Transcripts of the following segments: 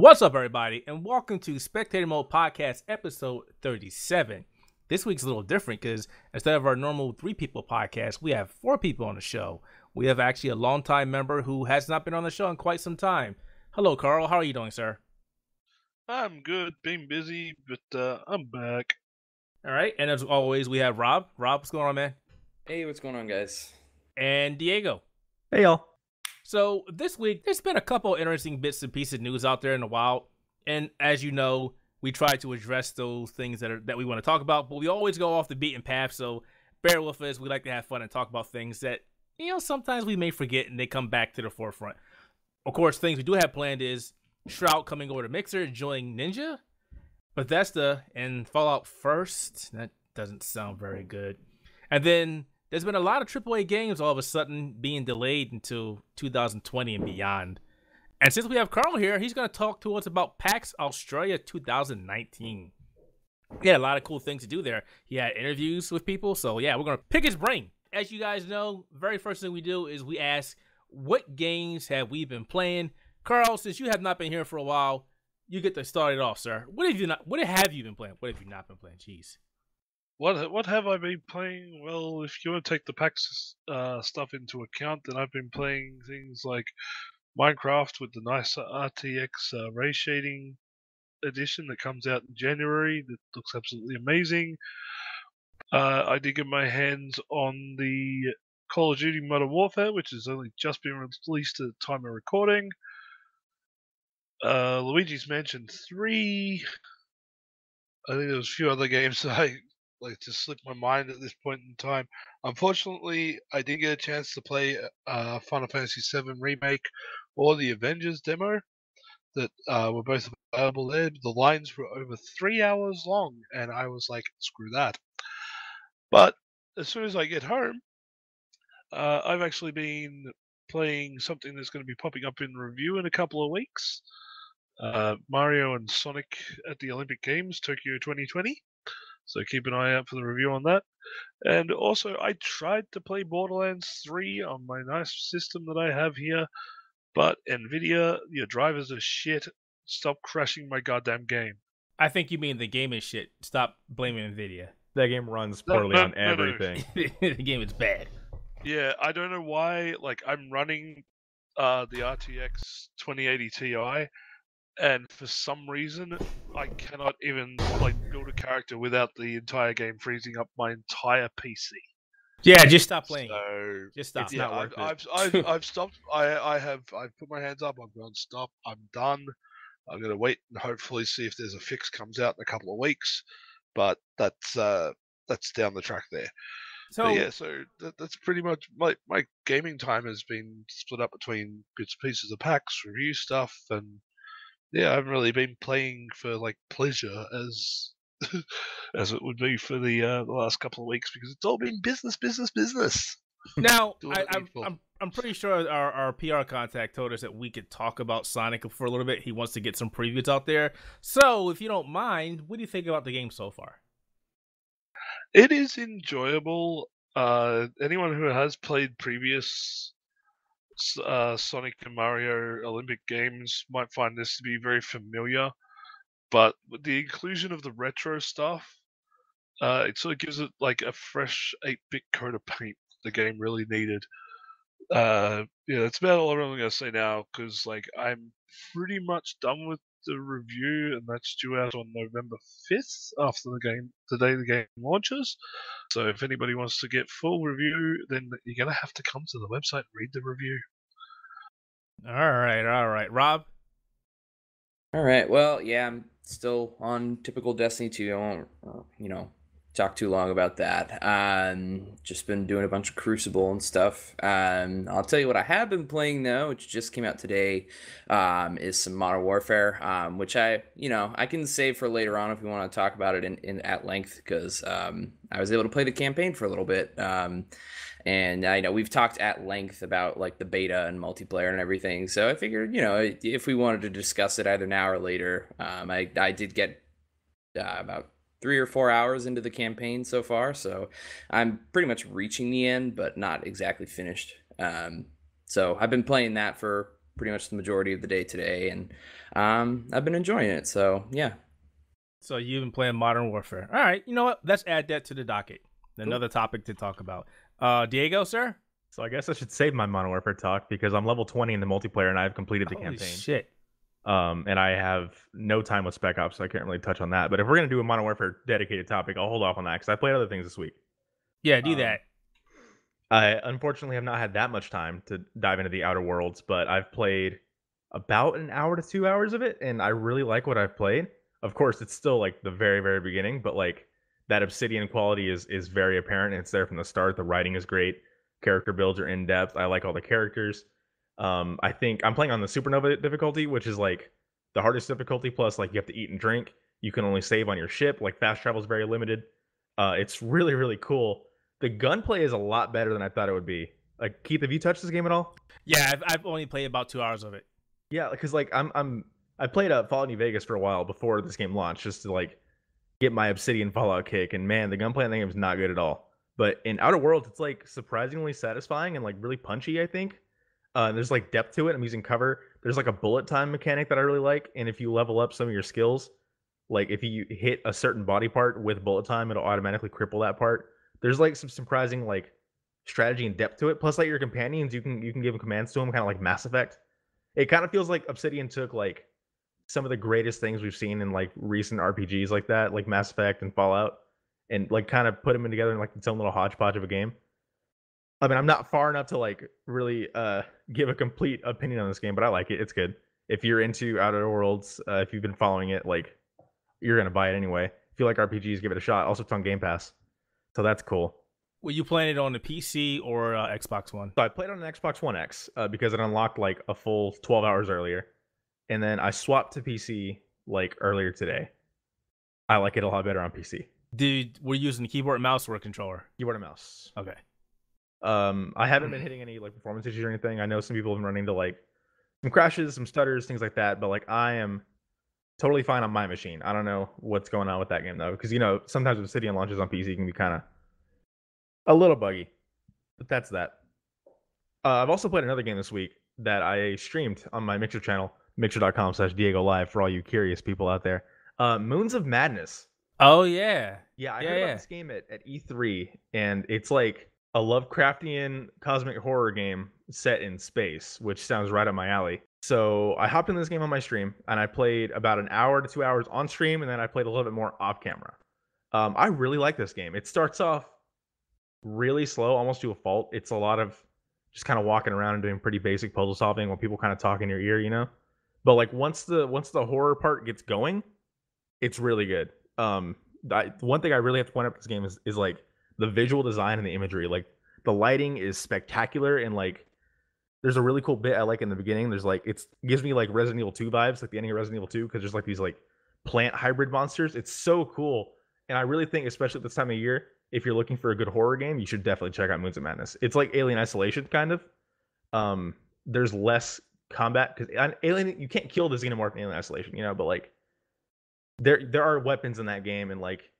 What's up, everybody, and welcome to Spectator Mode Podcast, episode 37. This week's a little different because instead of our normal three people podcast, we have four people on the show. We have actually a longtime member who has not been on the show in quite some time. Hello, Karl. How are you doing, sir? I'm good. Being busy, but uh, I'm back. All right. And as always, we have Rob. Rob, what's going on, man? Hey, what's going on, guys? And Diego. Hey, y'all. So this week, there's been a couple interesting bits and pieces of news out there in the wild, and as you know, we try to address those things that are that we want to talk about, but we always go off the beaten path. So bear with us. We like to have fun and talk about things that you know sometimes we may forget and they come back to the forefront. Of course, things we do have planned is Shroud coming over to Mixer, joining Ninja, Bethesda, and Fallout First. That doesn't sound very good. And then there's been a lot of AAA games all of a sudden being delayed until 2020 and beyond. And since we have Karl here, he's going to talk to us about PAX Australia 2019. He had a lot of cool things to do there. He had interviews with people. So, yeah, we're going to pick his brain. As you guys know, very first thing we do is we ask, what games have we been playing? Karl, since you have not been here for a while, you get to start it off, sir. What have you not? What have you been playing? What have you not been playing? Jeez. What what have I been playing? Well, if you want to take the PAX uh, stuff into account, then I've been playing things like Minecraft with the nice RTX uh, ray shading edition that comes out in January. That looks absolutely amazing. Uh, I did get my hands on the Call of Duty Modern Warfare, which has only just been released at the time of recording. Uh, Luigi's Mansion 3. I think there was a few other games that I like to slip my mind at this point in time. Unfortunately, I didn't get a chance to play uh, Final Fantasy VII Remake or the Avengers demo that uh, were both available there. The lines were over three hours long, and I was like, screw that. But as soon as I get home, uh, I've actually been playing something that's going to be popping up in review in a couple of weeks. Uh, Mario and Sonic at the Olympic Games, Tokyo 2020. So keep an eye out for the review on that. And also, I tried to play Borderlands 3 on my nice system that I have here, but Nvidia, your drivers are shit. Stop crashing my goddamn game. I think you mean the game is shit. Stop blaming Nvidia. That game runs poorly no, no, on everything. No, the game is bad. Yeah, I don't know why. Like, I'm running uh, the RTX 2080 Ti, and for some reason I cannot even like build a character without the entire game freezing up my entire PC. Yeah, just stop playing. So, just stop. Yeah, I've, I've, I've, I've, stopped. I, I have. I've put my hands up. I've gone stop. I'm done. I'm gonna wait and hopefully see if there's a fix comes out in a couple of weeks. But that's uh, that's down the track there. So but yeah, so that, that's pretty much my my gaming time has been split up between bits and pieces of PAX, review stuff, and yeah, I haven't really been playing for like pleasure as as it would be for the uh, the last couple of weeks because it's all been business, business, business. Now, I, am I'm, I'm pretty sure our, our PR contact told us that we could talk about Sonic for a little bit. He wants to get some previews out there. So, if you don't mind, what do you think about the game so far? It is enjoyable. Uh, anyone who has played previous uh, Sonic and Mario Olympic games might find this to be very familiar, but with the inclusion of the retro stuff, uh, it sort of gives it like a fresh 8-bit coat of paint the game really needed. Uh, yeah, that's about all I'm going to say now because like I'm pretty much done with the review, and that's due out on November 5th after the game, the day the game launches. So if anybody wants to get full review, then you're gonna have to come to the website and read the review. All right, all right, Rob. All right. Well, yeah, I'm still on typical Destiny 2. I won't, uh, you know, talk too long about that. Um, just been doing a bunch of Crucible and stuff. Um, I'll tell you what I have been playing though, which just came out today, um, is some Modern Warfare, um, which I, you know, I can save for later on if we want to talk about it in, in at length because um, I was able to play the campaign for a little bit. Um, and I know we've talked at length about like the beta and multiplayer and everything. So I figured, you know, if we wanted to discuss it either now or later, um, I I did get uh, about three or four hours into the campaign so far, so I'm pretty much reaching the end, but not exactly finished. Um, so I've been playing that for pretty much the majority of the day today, and um, I've been enjoying it. So yeah. So you've been playing Modern Warfare. All right, you know what? Let's add that to the docket. Another topic to talk about. Uh, Diego, sir. So I guess I should save my Modern Warfare talk because I'm level 20 in the multiplayer and I've completed the Holy campaign. Shit. Um, and I have no time with Spec Ops, so I can't really touch on that. But if we're gonna do a Modern Warfare dedicated topic, I'll hold off on that because I played other things this week. Yeah, do Um, that. I unfortunately have not had that much time to dive into the Outer Worlds, but I've played about an hour to two hours of it, and I really like what I've played. Of course, it's still like the very, very beginning, but like that Obsidian quality is is very apparent. It's there from the start. The writing is great. Character builds are in depth. I like all the characters. Um, I think I'm playing on the Supernova difficulty, which is like the hardest difficulty. Plus, like you have to eat and drink. You can only save on your ship. Like fast travel is very limited. Uh, it's really, really cool. The gunplay is a lot better than I thought it would be. Like Keith, have you touched this game at all? Yeah, I've, I've only played about two hours of it. Yeah, because like I'm I'm I played uh, Fallout New Vegas for a while before this game launched, just to like get my Obsidian Fallout kick. And man, the gunplay in the game is not good at all. But in Outer Worlds, it's like surprisingly satisfying and like really punchy. I think uh, there's like depth to it. I'm using cover. There's like a bullet time mechanic that I really like, and if you level up some of your skills, like if you hit a certain body part with bullet time, it'll automatically cripple that part. There's like some surprising like strategy and depth to it. Plus, like your companions, you can you can give commands to them, kind of like Mass Effect. It kind of feels like Obsidian took like some of the greatest things we've seen in like recent RPGs like that, like Mass Effect and Fallout, and like kind of put them in together in like its own little hodgepodge of a game. I mean, I'm not far enough to like really uh give a complete opinion on this game, but I like it. It's good. If you're into Outer Worlds, uh, if you've been following it, like you're gonna buy it anyway. If you like RPGs, give it a shot. Also, it's on Game Pass, so that's cool. Were you playing it on the PC or uh, Xbox One? So I played on an Xbox One X uh, because it unlocked like a full 12 hours earlier, and then I swapped to PC like earlier today. I like it a lot better on PC. Did were you using the keyboard, and mouse, or a controller? Keyboard and mouse. Okay. Um, I haven't been hitting any like performance issues or anything. I know some people have been running into like some crashes, some stutters, things like that. But like I am totally fine on my machine. I don't know what's going on with that game though, because you know sometimes Obsidian launches on PC can be kind of a little buggy. But that's that. Uh, I've also played another game this week that I streamed on my Mixer channel, mixer.com slash Diego Live for all you curious people out there. Uh, Moons of Madness. Oh yeah. Yeah, I Yeah, heard about this game at, at E3, and it's like a Lovecraftian cosmic horror game set in space, which sounds right up my alley. So I hopped in this game on my stream, and I played about an hour to two hours on stream, and then I played a little bit more off camera. Um, I really like this game. It starts off really slow, almost to a fault. It's a lot of just kind of walking around and doing pretty basic puzzle solving while people kind of talk in your ear, you know. But like once the once the horror part gets going, it's really good. Um, I, one thing I really have to point out this game is is like the visual design and the imagery. Like the lighting is spectacular and like there's a really cool bit I like in the beginning. There's like it's gives me like Resident Evil 2 vibes, like the ending of Resident Evil 2, because there's like these like plant hybrid monsters. It's so cool. And I really think, especially at this time of year, if you're looking for a good horror game, you should definitely check out Moons of Madness. It's like Alien Isolation, kind of. Um, there's less combat because Alien, you can't kill the xenomorph in Alien Isolation, you know, but like there there are weapons in that game, and like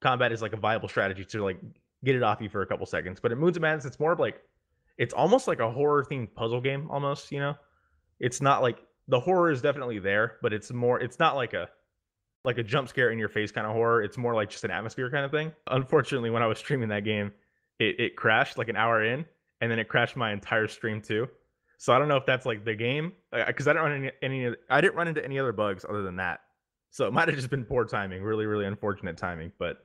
combat is like a viable strategy to like get it off you for a couple seconds. But in Moons of Madness, it's more of like it's almost like a horror themed puzzle game, almost. You know, it's not like the horror is definitely there, but it's more. It's not like a like a jump scare in your face kind of horror. It's more like just an atmosphere kind of thing. Unfortunately, when I was streaming that game, it, it crashed like an hour in, and then it crashed my entire stream too. So I don't know if that's like the game uh, because I didn't run any, any I didn't run into any other bugs other than that. So it might have just been poor timing, really, really unfortunate timing. But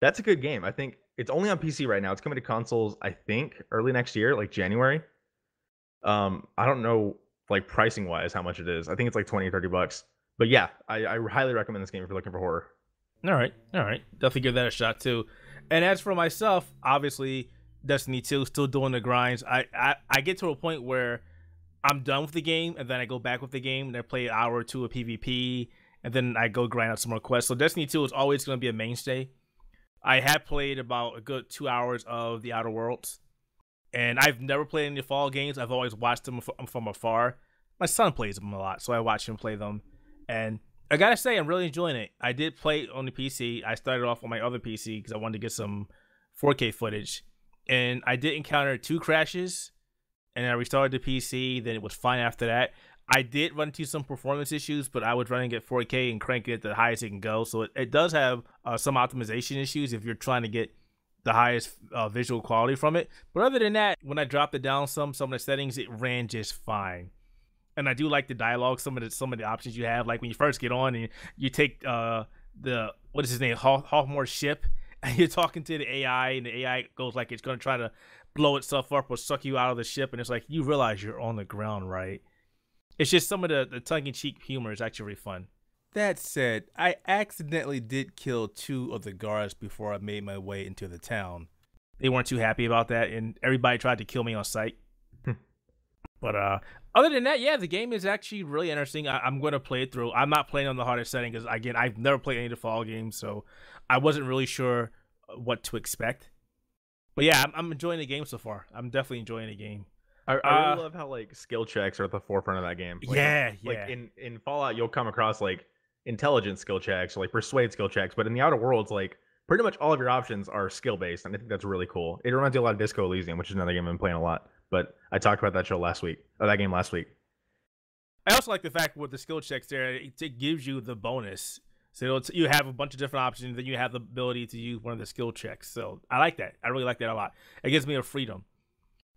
that's a good game. I think it's only on PC right now. It's coming to consoles, I think, early next year, like January. Um, I don't know like pricing wise how much it is. I think it's like 20 or 30 bucks. But yeah, I, I highly recommend this game if you're looking for horror. All right, all right. Definitely give that a shot too. And as for myself, obviously Destiny 2, still doing the grinds. I, I I get to a point where I'm done with the game, and then I go back with the game, and I play an hour or two of PvP, and then I go grind out some more quests. So Destiny 2 is always going to be a mainstay. I have played about a good two hours of the Outer Worlds, and I've never played any fall games. I've always watched them from afar. My son plays them a lot, so I watch him play them, and I gotta say I'm really enjoying it. I did play on the PC. I started off on my other PC because I wanted to get some 4K footage, and I did encounter two crashes, and I restarted the PC. Then it was fine after that. I did run into some performance issues, but I was running at 4K and cranking it the highest it can go. So it, it does have uh, some optimization issues if you're trying to get the highest uh, visual quality from it. But other than that, when I dropped it down some some of the settings, it ran just fine. And I do like the dialogue, some of the some of the options you have, like when you first get on and you take uh the what is his name, Hawkmore's ship, and you're talking to the AI, and the AI goes like it's gonna try to blow itself up or suck you out of the ship, and it's like you realize you're on the ground, right? It's just some of the, the tongue in cheek humor is actually really fun. That said, I accidentally did kill two of the guards before I made my way into the town. They weren't too happy about that, and everybody tried to kill me on sight. but uh, other than that, yeah, the game is actually really interesting. I- am going to play it through. I'm not playing on the hardest setting because, again, I've never played any of the Fall games, so I wasn't really sure what to expect. But yeah, I'm, I'm enjoying the game so far. I'm definitely enjoying the game. I, I really Uh, love how like skill checks are at the forefront of that game. Like, yeah, like in in Fallout, you'll come across like intelligence skill checks or like persuade skill checks, but in the Outer Worlds, like pretty much all of your options are skill based, and I think that's really cool. It reminds me a lot of Disco Elysium, which is another game I've been playing a lot. But I talked about that show last week, or that game last week. I also like the fact with the skill checks there, it, it gives you the bonus. So it's, you have a bunch of different options, then you have the ability to use one of the skill checks. So I like that. I really like that a lot. It gives me a freedom.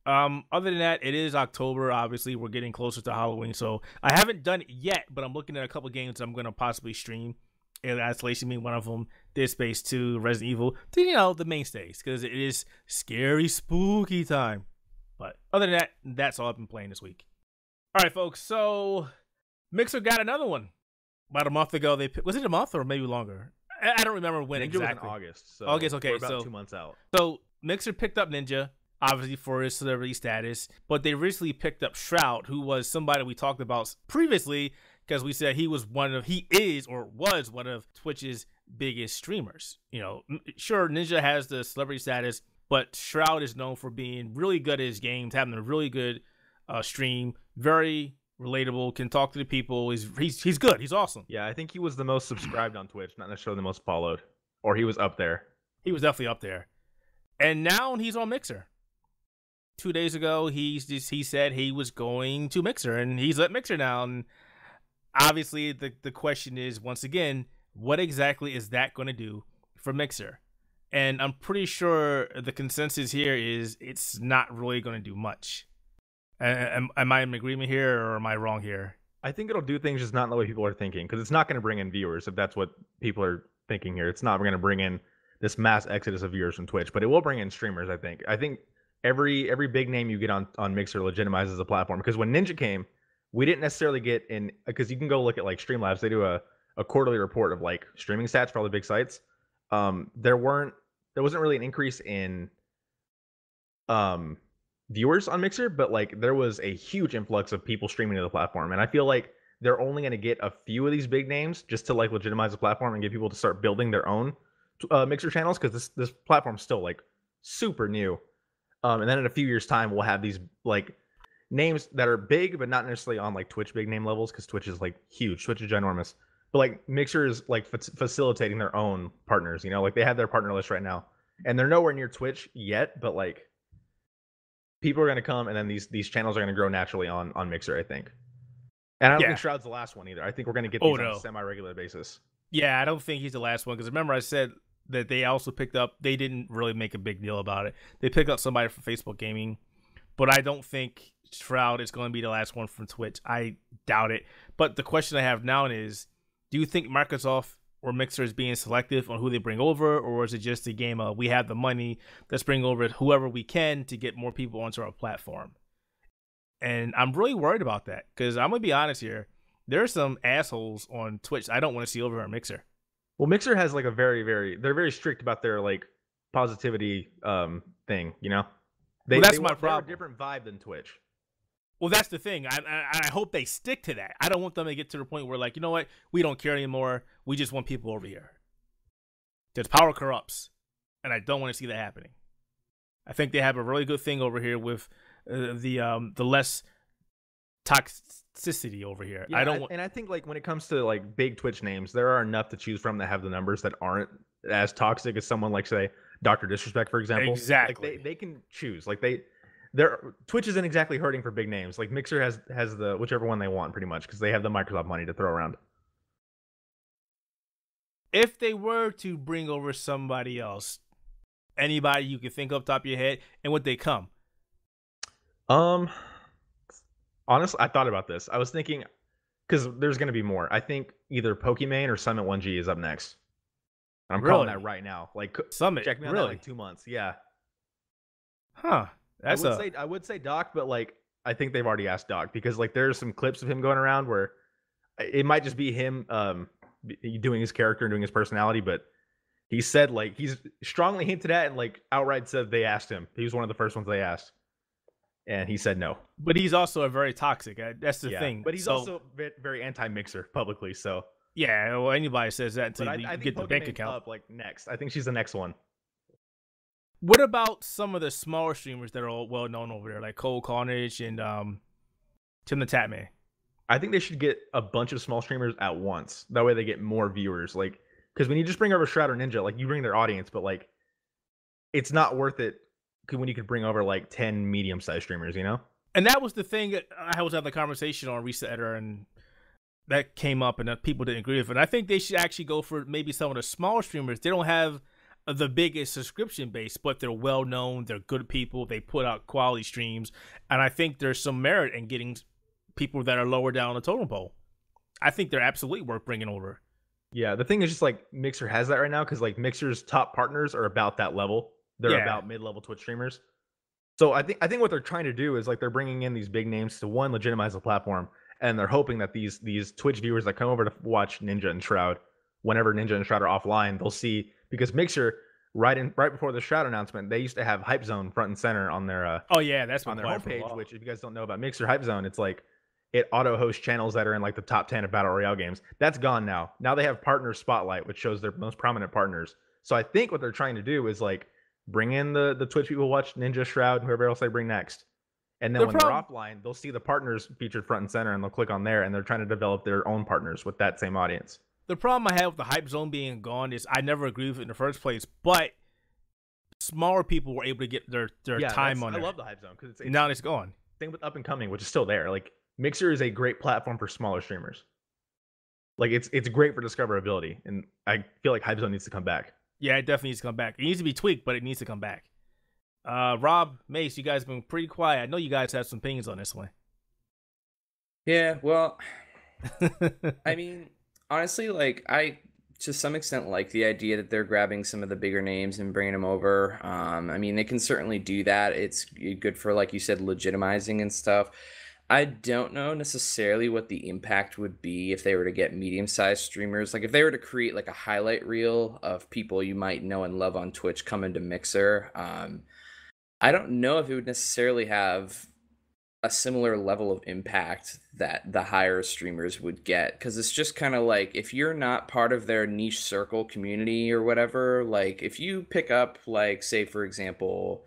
Um, other than that, it is October. Obviously, we're getting closer to Halloween, so I haven't done it yet. But I'm looking at a couple games I'm going to possibly stream. Alien Isolation being one of them. Dead Space 2, Resident Evil. To, you know the mainstays because it is scary, spooky time. But other than that, that's all I've been playing this week. All right, folks. So Mixer got another one about a month ago. They was it a month or maybe longer? I, I don't remember when exactly. was in August. So August, okay, so- two months out. So Mixer picked up Ninja, obviously for his celebrity status, but they recently picked up Shroud, who was somebody we talked about previously because we said he was one of he is or was one of Twitch's biggest streamers. You know, sure Ninja has the celebrity status, but Shroud is known for being really good at his games, having a really good uh, stream, very relatable, can talk to the people. He's he's he's good. He's awesome. Yeah, I think he was the most subscribed on Twitch, not necessarily the most followed, or he was up there. He was definitely up there. And now he's on Mixer. Two days ago, he's just he said he was going to Mixer, and he's at Mixer now. And obviously, the the question is once again, what exactly is that going to do for Mixer? And I'm pretty sure the consensus here is it's not really going to do much. Am, am I in agreement here, or am I wrong here? I think it'll do things just not in the way people are thinking, because it's not going to bring in viewers if that's what people are thinking here. It's not going to bring in this mass exodus of viewers from Twitch, but it will bring in streamers. I think. I think every every big name you get on on Mixer legitimizes the platform because when Ninja came, we didn't necessarily get in because you can go look at like Streamlabs. They do a a quarterly report of like streaming stats for all the big sites. Um, there weren't there wasn't really an increase in um viewers on Mixer, but like there was a huge influx of people streaming to the platform, and I feel like they're only going to get a few of these big names just to like legitimize the platform and get people to start building their own uh, Mixer channels because this this platform's still like super new. Um, and then in a few years' time, we'll have these like names that are big, but not necessarily on like Twitch big name levels because Twitch is like huge. Twitch is ginormous. But like Mixer is like fa- facilitating their own partners. You know, like they have their partner list right now, and they're nowhere near Twitch yet. But like people are going to come, and then these these channels are going to grow naturally on on Mixer. I think. And I don't Yeah. think Shroud's the last one either. I think we're going to get Oh, these on a semi-regular basis. Yeah, I don't think he's the last one because remember I said that they also picked up. They didn't really make a big deal about it. They picked up somebody from Facebook Gaming, but I don't think Shroud is going to be the last one from Twitch. I doubt it. But the question I have now is, do you think Microsoft or Mixer is being selective on who they bring over, or is it just a game of we have the money, let's bring over whoever we can to get more people onto our platform? And I'm really worried about that because I'm gonna be honest here. There are some assholes on Twitch I don't want to see over on Mixer. Well, Mixer has like a very, very they're very strict about their like positivity um thing, you know. They, Well, that's they my problem. a different vibe than Twitch. Well, that's the thing. I, I I hope they stick to that. I don't want them to get to the point where like, you know what, we don't care anymore. We just want people over here. Because power corrupts, and I don't want to see that happening. I think they have a really good thing over here with uh, the um the less toxicity over here. I don't. want and I think like when it comes to like big Twitch names, there are enough to choose from that have the numbers that aren't as toxic as someone like say Doctor Disrespect, for example. Exactly. Like they, they can choose. Like they they're Twitch isn't exactly hurting for big names. Like Mixer has has the whichever one they want pretty much because they have the Microsoft money to throw around. If they were to bring over somebody else, anybody you can think of top of your head, and would they come? Um, honestly, I thought about this. I was thinking because there's going to be more. I think either Pokimane or Summit 1G is up next. I'm calling that right now. Like Summit, check me out really? in like two months. Yeah, Huh? That's I would a say I would say Doc, but like I think they've already asked Doc because like there's some clips of him going around where it might just be him um doing his character and doing his personality, but he said like he's strongly hinted at and like outright said they asked him. He was one of the first ones they asked, and he said no. but he's also a very toxic. uh, That's the yeah, thing. but he's So, also very anti-mixer publicly. So, yeah. Well, anybody says that until but I, I get the bank account. up like next. I think she's the next one. What about some of the smaller streamers that are well known over there, like Cole Carnage and um, Tim the Tatman? I think they should get a bunch of small streamers at once. That way they get more viewers. Like, because when you just bring over Shroud or Ninja, like you bring their audience, but like, it's not worth it when you could bring over like ten medium-sized streamers. You know? And that was the thing I was having a conversation on ResetEra, and that came up, and people didn't agree with. it. And I think they should actually go for maybe some of the smaller streamers. They don't have the biggest subscription base, but they're well known. They're good people. They put out quality streams, and I think there's some merit in getting people that are lower down the totem pole. I think they're absolutely worth bringing over. Yeah. The thing is just like Mixer has that right now because like Mixer's top partners are about that level. They're Yeah. about mid-level Twitch streamers. So I think I think what they're trying to do is like they're bringing in these big names to one legitimize the platform, and they're hoping that these these Twitch viewers that come over to watch Ninja and Shroud, whenever Ninja and Shroud are offline, they'll see because Mixer right in right before the Shroud announcement, they used to have Hype Zone front and center on their uh, Oh yeah, that's on their quiet for a homepage. Which if you guys don't know about Mixer Hype Zone, it's like it auto hosts channels that are in like the top ten of battle royale games. That's gone now. Now they have Partner Spotlight, which shows their most prominent partners. So I think what they're trying to do is like bring in the the Twitch people watch Ninja Shroud, whoever else they bring next. And then The when they're offline, they'll see the partners featured front and center, and they'll click on there, and they're trying to develop their own partners with that same audience. The problem I have with the hype zone being gone is I never agreed with it in the first place, but smaller people were able to get their their yeah, time on I love the hype zone because it's, it's now it's gone. thing with up and coming, which is still there. Like Mixer is a great platform for smaller streamers. Like it's it's great for discoverability, and I feel like Hype Zone needs to come back. Yeah, it definitely needs to come back. It needs to be tweaked, but it needs to come back. Uh, Rob, Mace, you guys have been pretty quiet. I know you guys have some opinions on this one. Yeah, well, I mean, honestly, like I to some extent like the idea that they're grabbing some of the bigger names and bringing them over. Um, I mean, they can certainly do that. It's good for, like you said, legitimizing and stuff. I don't know necessarily what the impact would be if they were to get medium-sized streamers. Like if they were to create like a highlight reel of people you might know and love on Twitch come into Mixer. Um, I don't know if it would necessarily have a similar level of impact that the higher streamers would get because it's just kind of like if you're not part of their niche circle community or whatever like if you pick up like say for example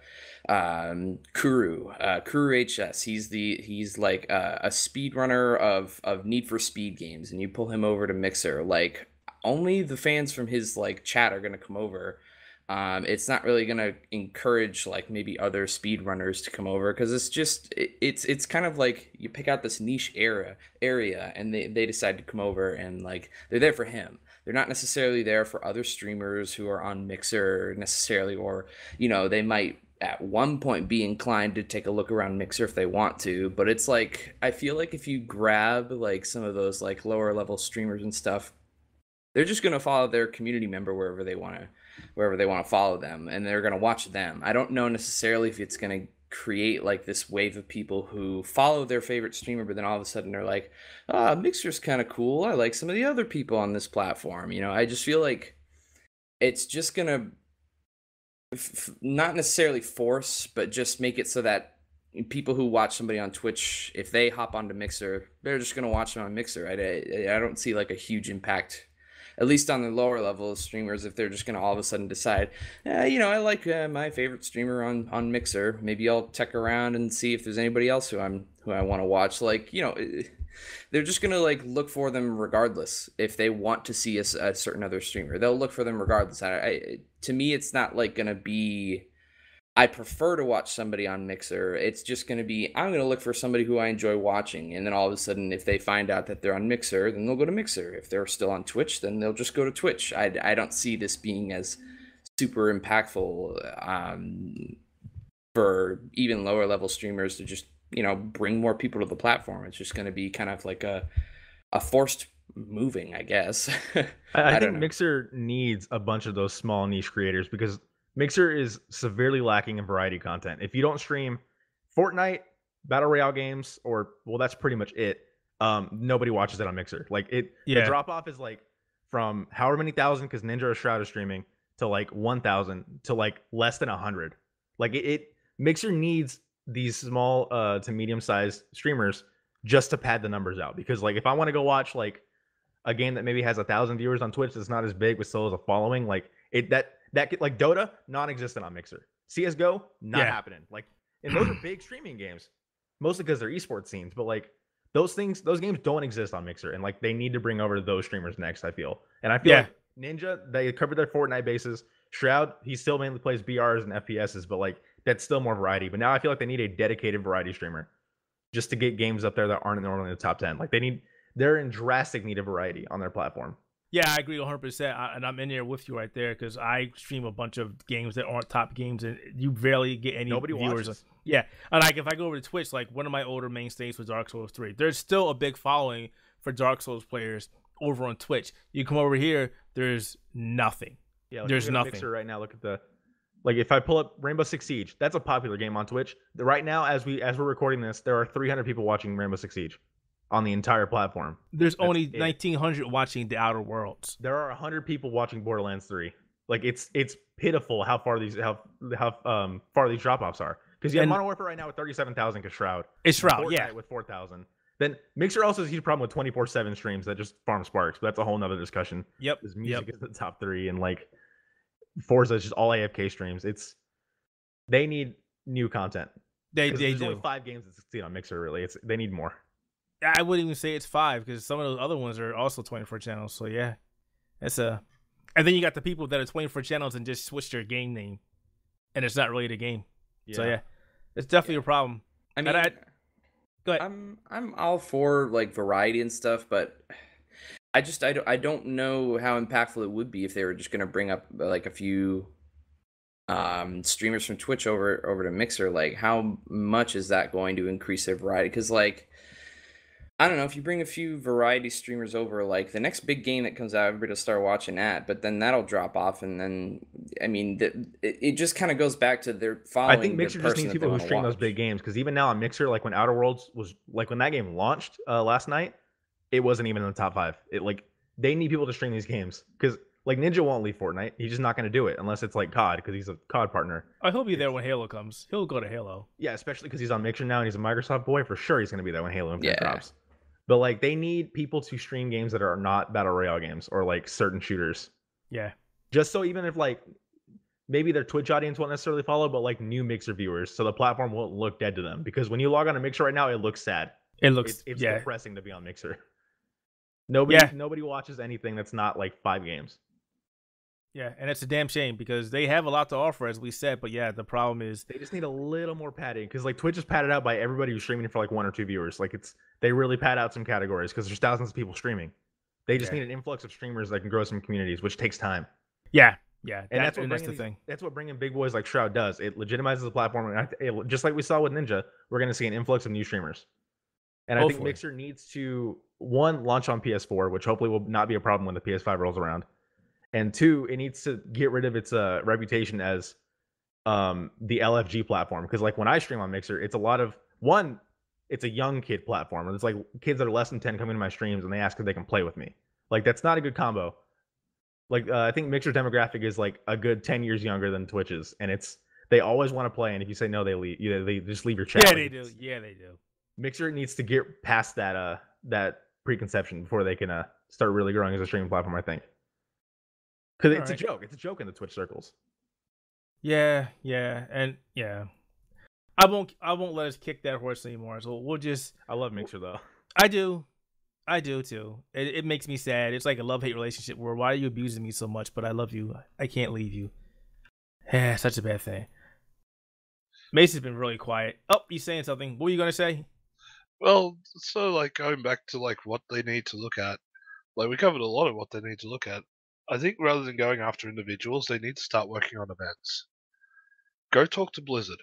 um kuru uh kuru hs he's the he's like a, a speedrunner of of need for speed games and you pull him over to mixer like only the fans from his like chat are going to come over um, it's not really gonna encourage like maybe other speedrunners to come over because it's just it, it's it's kind of like you pick out this niche era area and they, they decide to come over and like they're there for him. They're not necessarily there for other streamers who are on mixer necessarily or you know they might at one point be inclined to take a look around mixer if they want to but it's like i feel like if you grab like some of those like lower level streamers and stuff they're just going to follow their community member wherever they want to wherever they want to follow them and they're going to watch them. I don't know necessarily if it's going to create like this wave of people who follow their favorite streamer but then all of a sudden they're like ah mixer's kind of cool. I like some of the other people on this platform you know? I just feel like it's just going to f- not necessarily force but just make it so that people who watch somebody on Twitch, if they hop onto Mixer, they're just gonna watch them on Mixer. I, I don't see like a huge impact, at least on the lower level of streamers, if they're just gonna all of a sudden decide, eh, you know, I like uh, my favorite streamer on on Mixer. Maybe I'll check around and see if there's anybody else who I'm who I want to watch. Like you know. eh, They're just gonna like look for them regardless. If they want to see a certain other streamer, they'll look for them regardless. I, I, to me, it's not like gonna be I prefer to watch somebody on Mixer. It's just going to be I'm going to look for somebody who I enjoy watching, and then all of a sudden, if they find out that they're on Mixer, then they'll go to Mixer. If they're still on Twitch, then they'll just go to Twitch. I, I don't see this being as super impactful um, for even lower level streamers to just you know bring more people to the platform. It's just going to be kind of like a a forced moving, I guess. I, I, I think. Mixer needs a bunch of those small niche creators because Mixer is severely lacking in variety content. If you don't stream Fortnite, Battle Royale games, or well, that's pretty much it. Um, nobody watches it on Mixer. Like it, Yeah. the drop off is like from however many thousand because Ninja or Shroud is streaming to like one thousand to like less than a hundred. Like it, it, Mixer needs these small uh to medium sized streamers just to pad the numbers out because like if I want to go watch like a game that maybe has a thousand viewers on Twitch that's not as big but still has a following, like it that that could- like Dota non-existent on Mixer, CS:GO not Yeah. happening. Like and those are big streaming games, mostly because they're esports scenes. But like those things, those games don't exist on Mixer, and like they need to bring over those streamers next. I feel, and I feel Yeah. like Ninja they covered their Fortnite bases. Shroud he still mainly plays BRs and FPSs, but like that's still more variety. But now I feel like they need a dedicated variety streamer just to get games up there that aren't normally in the top 10. Like they need they're in drastic need of variety on their platform. Yeah, I agree 100%. I, and I'm in there with you right there because I stream a bunch of games that aren't top games and you barely get any Nobody viewers. watches. Yeah. And like if I go over to Twitch, like one of my older mainstays was Dark Souls 3. There's still a big following for Dark Souls players over on Twitch. You come over here, there's nothing. Yeah, like There's nothing. Mixer right now. Look at the like if I pull up Rainbow Six Siege, that's a popular game on Twitch. Right now, as we as we're recording this, there are 300 people watching Rainbow Six Siege on the entire platform. There's That's only it. 1900 watching The Outer Worlds. There are 100 people watching Borderlands 3. Like it's it's pitiful how far these how how um far these drop offs are. Because you have Modern Warfare right now with 37,000 because Shroud. It's Shroud, Fortnite yeah. with 4,000. Then Mixer also has a huge problem with 24 7 streams that just farm sparks. But that's a whole nother discussion. Yep. Because music Yep. is the top three, and like Forza is just all AFK streams. It's they need new content. They they there's do. only five games that succeed on Mixer. Really, it's they need more. I wouldn't even say it's five because some of those other ones are also 24 channels. So yeah, it's a. And then you got the people that are 24 channels and just switch their game name, and it's not really the game. So yeah, it's definitely a problem. I mean, I, go ahead. I'm I'm all for like variety and stuff, but I just I don't I don't know how impactful it would be if they were just gonna bring up uh, like a few um streamers from Twitch over over to Mixer. Like, how much is that going to increase their variety? Because like. I don't know if you bring a few variety streamers over, like the next big game that comes out, everybody will start watching that, but then that'll drop off, and then I mean, the, it, it just kind of goes back to their following. I think the Mixer just needs people who wanna stream those big games because even now on Mixer, like when Outer Worlds was like when that game launched uh, last night, it wasn't even in the top five. It like they need people to stream these games because like Ninja won't leave Fortnite. He's just not going to do it unless it's like COD because he's a COD partner. Oh, he'll be there when Halo comes. He'll go to Halo. Yeah, especially because he's on Mixer now and he's a Microsoft boy. For sure, he's going to be there when Halo Infinite Yeah. drops. But like they need people to stream games that are not battle royale games or like certain shooters. Yeah, just so even if like maybe their Twitch audience won't necessarily follow, but like new Mixer viewers, so the platform won't look dead to them. Because when you log on to Mixer right now, it looks sad. it looks. It's, it's yeah, depressing to be on Mixer. Nobody, Yeah. nobody watches anything that's not like five games. Yeah, and it's a damn shame because they have a lot to offer, as we said. But yeah, the problem is, They just need a little more padding because like Twitch is padded out by everybody who's streaming for like one or two viewers. Like it's they really pad out some categories because there's thousands of people streaming. They just Yeah. need an influx of streamers that can grow some communities, which takes time. yeah, yeah, and that- that's what and that's the bringing thing. these- That's what bringing big boys like Shroud does. It legitimizes the platform, and it, just like we saw with Ninja, we're going to see an influx of new streamers. And I think Mixer needs to one launch on PS4, which hopefully will not be a problem when the PS5 rolls around, and two, it needs to get rid of its uh, reputation as um, the LFG platform. Because like when I stream on Mixer, it's a lot of one. It's a young kid platform. It's like kids that are less than ten come into my streams and they ask if they can play with me. Like that's not a good combo like uh, I think Mixer demographic is like a good ten years younger than Twitch's, and it's they always want to play, and if you say no, they leave. You know, they just leave your chat. Yeah, they do. Yeah, they do. Mixer needs to get past that uh that preconception before they can uh start really growing as a streaming platform. I think because it's Alright. a joke. It's a joke in the Twitch circles. Yeah, yeah, and yeah. I won't. I won't let us kick that horse anymore. So we'll just. I love Mixer though. I do. I do too. It, it makes me sad. It's like a love hate relationship where why are you abusing me so much? But I love you. I can't leave you. Yeah, such a bad thing. Mason's been really quiet. Oh, he's saying something. What were you gonna say? Well, so like going back to like what they need to look at, like we covered a lot of what they need to look at. I think rather than going after individuals, they need to start working on events. Go talk to Blizzard.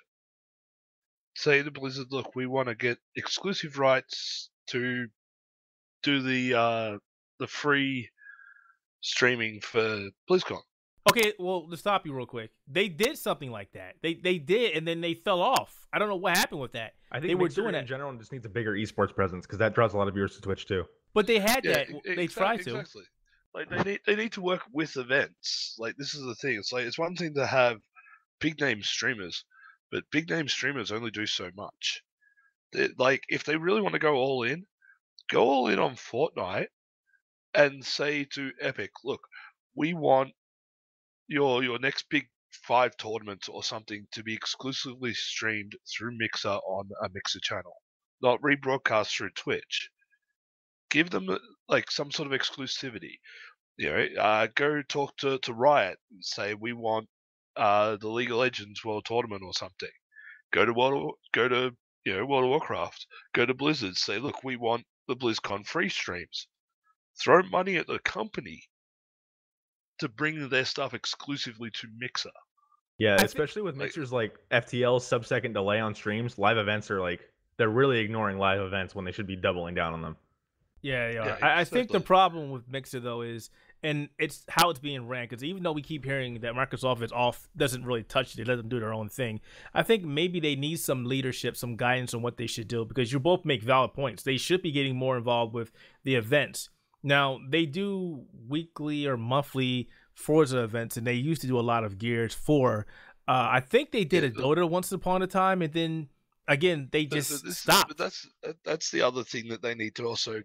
Say to Blizzard, look, we want to get exclusive rights to do the uh, the free streaming for BlizzCon. Okay, well, to stop you real quick, they did something like that. They they did, and then they fell off. I don't know what happened with that. I think They were Mixer doing in it. general just needs a bigger esports presence because that draws a lot of viewers to Twitch too. But they had Yeah, that. they exa- tried to. Exactly. Like they need they need to work with events. Like this is the thing. It's like it's one thing to have big name streamers, but big name streamers only do so much. They- like if they really want to go all in, go all in on Fortnite and say to Epic, look, we want your your next big five tournaments or something to be exclusively streamed through Mixer on a Mixer channel, not rebroadcast through Twitch. Give them like some sort of exclusivity. You know, uh, go talk to, to Riot and say we want uh, the League of Legends World Tournament or something. Go to World, go to you know World of Warcraft. Go to Blizzard. Say, look, we want the BlizzCon free streams. Throw money at the company to bring their stuff exclusively to Mixer. Yeah, think, especially with like- mixers like FTL sub second delay on streams, live events are like they're really ignoring live events when they should be doubling down on them. Yeah, yeah. Yeah, I, I think the problem with Mixer though is, and it's how it's being ran. Because even though we keep hearing that Microsoft is off, doesn't really touch it, they let them do their own thing. I think maybe they need some leadership, some guidance on what they should do. Because you both make valid points. They should be getting more involved with the events. Now they do weekly or monthly Forza events, and they used to do a lot of Gears for. Uh, I think they did Yeah, a Dota once upon a time, and then again they just but this is- stopped. But that's uh, that's the other thing that they need to also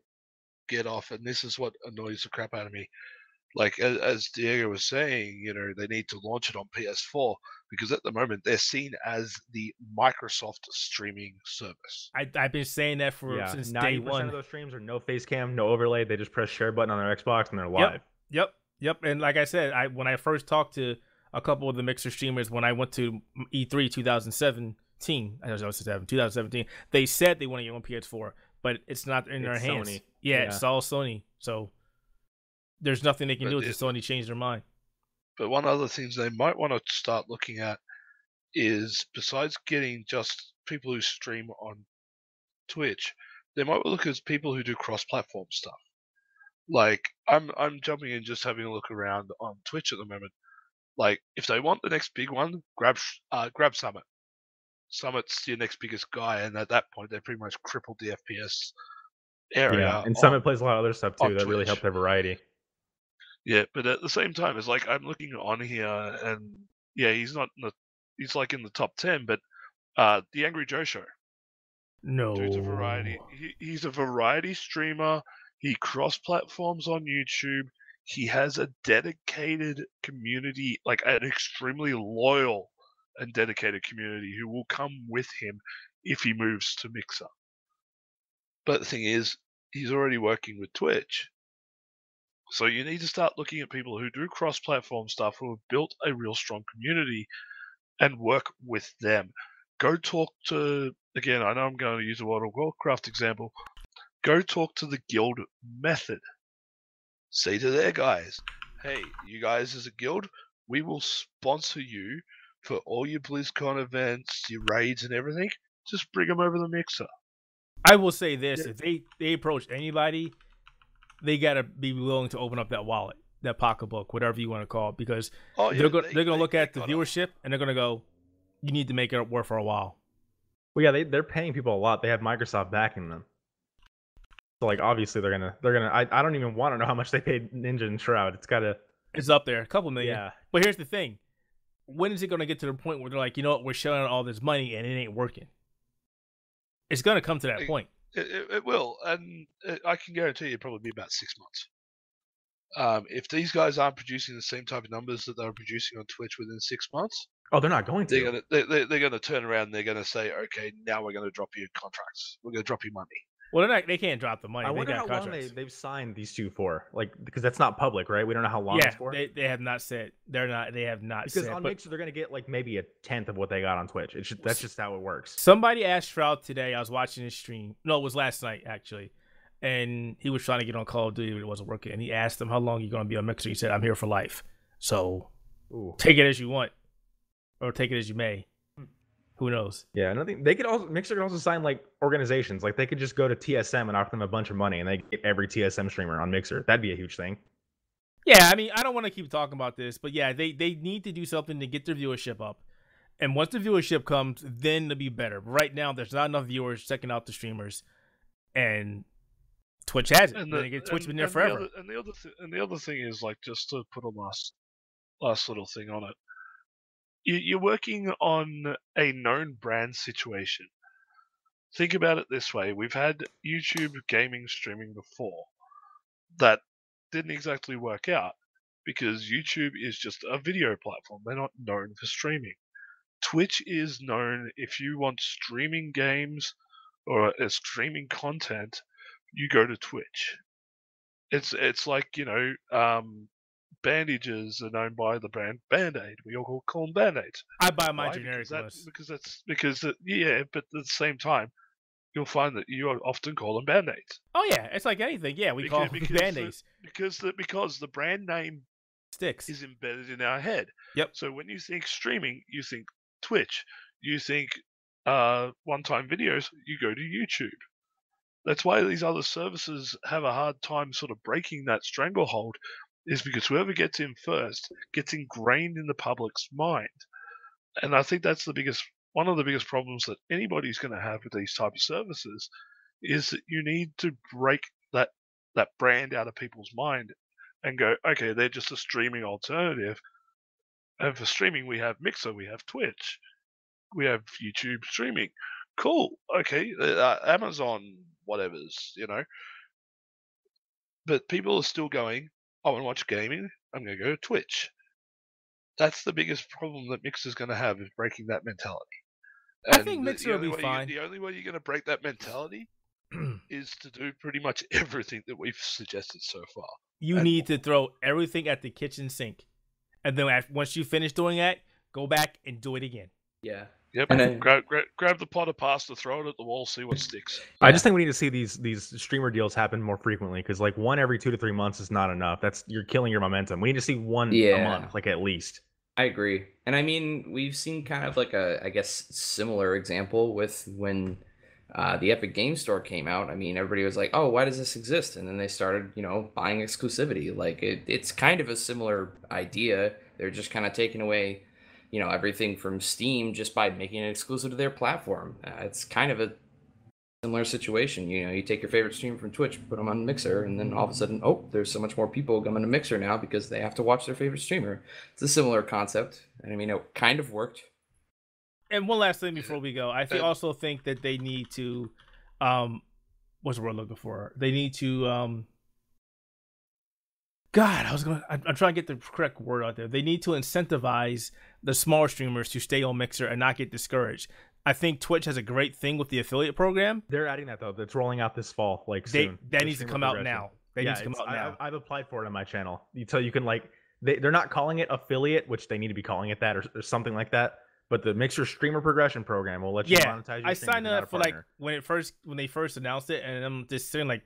get off, and this is what annoys the crap out of me. Like as, as Diego was saying, you know, they need to launch it on PS4 because at the moment they're seen as the Microsoft streaming service. I, I've been saying that for yeah, since day ninety percent one. of those streams are no face cam, no overlay. They just press share button on their Xbox and they're live. Yep, yep. yep. And like I said, I when I first talked to a couple of the mixer streamers when I went to E E3 2017, I uh, was 2017, they said they want to get on PS4, but it's not in their It's hands. Sony. Yeah, Yeah. it's all Sony. So there's nothing they can But do until Sony change their mind. But one other things they might want to start looking at is besides getting just people who stream on Twitch, they might look at people who do cross-platform stuff. Like I'm I'm jumping in just having a look around on Twitch at the moment. Like if they want the next big one, grab uh, grab Summit. Summit's your next biggest guy, and at that point they pretty much crippled the FPS area. Yeah, and on- Summit plays a lot of other stuff too that really Twitch. help their variety. Yeah, but at the same time, it's like I'm looking on here, and yeah, he's not the, he's like in the top ten, but uh, the Angry Joe Show, No. dude's a variety. He, he's a variety streamer. He cross platforms on YouTube. He has a dedicated community, like an extremely loyal and dedicated community who will come with him if he moves to Mixer. But the thing is, he's already working with Twitch. So you need to start looking at people who do cross-platform stuff who have built a real strong community and work with them. Go talk to again, I know I'm going to use a World of Warcraft example. Go talk to the guild method. Say to their guys, hey, you guys as a guild, we will sponsor you for all your BlizzCon events, your raids and everything. Just bring them over the mixer. I will say this: Yeah. if they they approach anybody, they gotta be willing to open up that wallet, that pocketbook, whatever you want to call it, because Oh, yeah, they're gonna they- they, are gonna look they at the gotta- viewership and they're gonna go, "You need to make it work for a while." Well, yeah, they they're paying people a lot. They have Microsoft backing them. So like obviously they're gonna they're gonna I, I don't even want to know how much they paid Ninja and Shroud. It's gotta It's up there, a couple million. yeah. But here's the thing: when is it gonna get to the point where they're like, you know what, we're shelling out all this money and it ain't working? It's gonna come to that Like- point. It, it, it will, and I can guarantee you, it'll probably be about six months. Um, if these guys aren't producing the same type of numbers that they were producing on Twitch within six months, Oh, they're not going to. they're gonna they, they, they're gonna turn around. and They're gonna say, okay, now we're gonna drop you contracts. We're gonna drop you money. Well, not, they can't drop the money. I they wonder how long they, contracts. they've signed these two for. Like, because that's not public, right? We don't know how long yeah, it's for. they, they have not said they're not. They have not because said. on Mixer, they're gonna get like maybe a tenth of what they got on Twitch. It's just, that's just how it works. somebody asked Shroud today. I was watching his stream. No, it was last night actually, and he was trying to get on Call of Duty, but it wasn't working. And he asked him how long you going to be on Mixer. He said, "I'm here for life." So Ooh. take it as you want, or take it as you may. Who knows? Yeah, and I think they could also Mixer could also sign like organizations. Like they could just go to TSM and offer them a bunch of money, and they get every TSM streamer on Mixer. That'd be a huge thing. Yeah, I mean, I don't want to keep talking about this, but yeah, they they need to do something to get their viewership up. And once the viewership comes, then it'll be better. But right now, there's not enough viewers checking out the streamers, and Twitch has it. And And the, the, Twitch and- been there and forever. The other, and the other th- and the other thing is like just to put a last last little thing on it. You, you're working on a known brand situation. Think about it this way: we've had YouTube gaming streaming before that didn't exactly work out because YouTube is just a video platform. They're not known for streaming. Twitch is known if you want streaming games or uh, streaming content, you go to Twitch. It's it's like you know, um, bandages are known by the brand Band Aid. We all call, call them Band Aids. I buy my Why? generic because, that, because that's because it, yeah, but at the same time, you'll find that you often call them Band Aids Oh yeah, it's like anything. Yeah, we call Because- them because the- band-aids. because the because the brand name Sticks. is embedded in our head. Yep. So when you think streaming, you think Twitch. You think uh, one-time videos, you go to YouTube. That's why these other services have a hard time sort of breaking that stranglehold, is because whoever gets in first gets ingrained in the public's mind. And I think that's the biggest one of the biggest problems that anybody's going to have with these type of services is that you need to break that that brand out of people's mind and go, okay, they're just a streaming alternative. And for streaming, we have Mixer, we have Twitch, we have YouTube streaming. Cool. Okay, uh, Amazon, whatever's, you know. But people are still going, Oh, I want to watch gaming. I'm going to go to Twitch. That's the biggest problem that Mixer's going to have is breaking that mentality. I think the- Mixer the will be way you- fine. the only way you're going to break that mentality is to do pretty much everything that we've suggested so far. you and- need to throw everything at the kitchen sink, and then af- once you finish doing that, go back and do it again. Yeah. Yep. And then- grab, grab, grab the pot of pasta, throw it at the wall, see what sticks. I just think we need to see these these streamer deals happen more frequently because like one every two to three months is not enough. That's you're killing your momentum. We need to see one a month, like at least. I agree. And I mean, we've seen kind of like a, I guess, similar example with when uh, the Epic Game Store came out. I mean, everybody was like, oh, why does this exist? And then they started, you know, buying exclusivity. Like, it, it's kind of a similar idea. They're just kind of taking away, you know, everything from Steam just by making it exclusive to their platform. Uh, it's kind of a similar situation. You know, you take your favorite stream from Twitch, put them on Mixer, and then all of a sudden, oh, there's so much more people coming to Mixer now because they have to watch their favorite streamer. It's a similar concept, and I mean, it kind of worked. And one last thing before we go, I think And- also think that they need to, um, what's the word I'm looking for? They need to, um, God, I was gonna, I'm, I'm trying to get the correct word out there. They need to incentivize the smaller streamers to stay on Mixer and not get discouraged. I think Twitch has a great thing with the affiliate program. They're adding that though. That's rolling out this fall, like They soon. that needs to come out now. That yeah, needs to come out I, now. I've, I've applied for it on my channel. You so you can like they they're not calling it affiliate, which they need to be calling it that or, or something like that. But the Mixer streamer progression program will let you Yeah, monetize your I signed you're not a up for like when it first when they first announced it, and I'm just sitting like,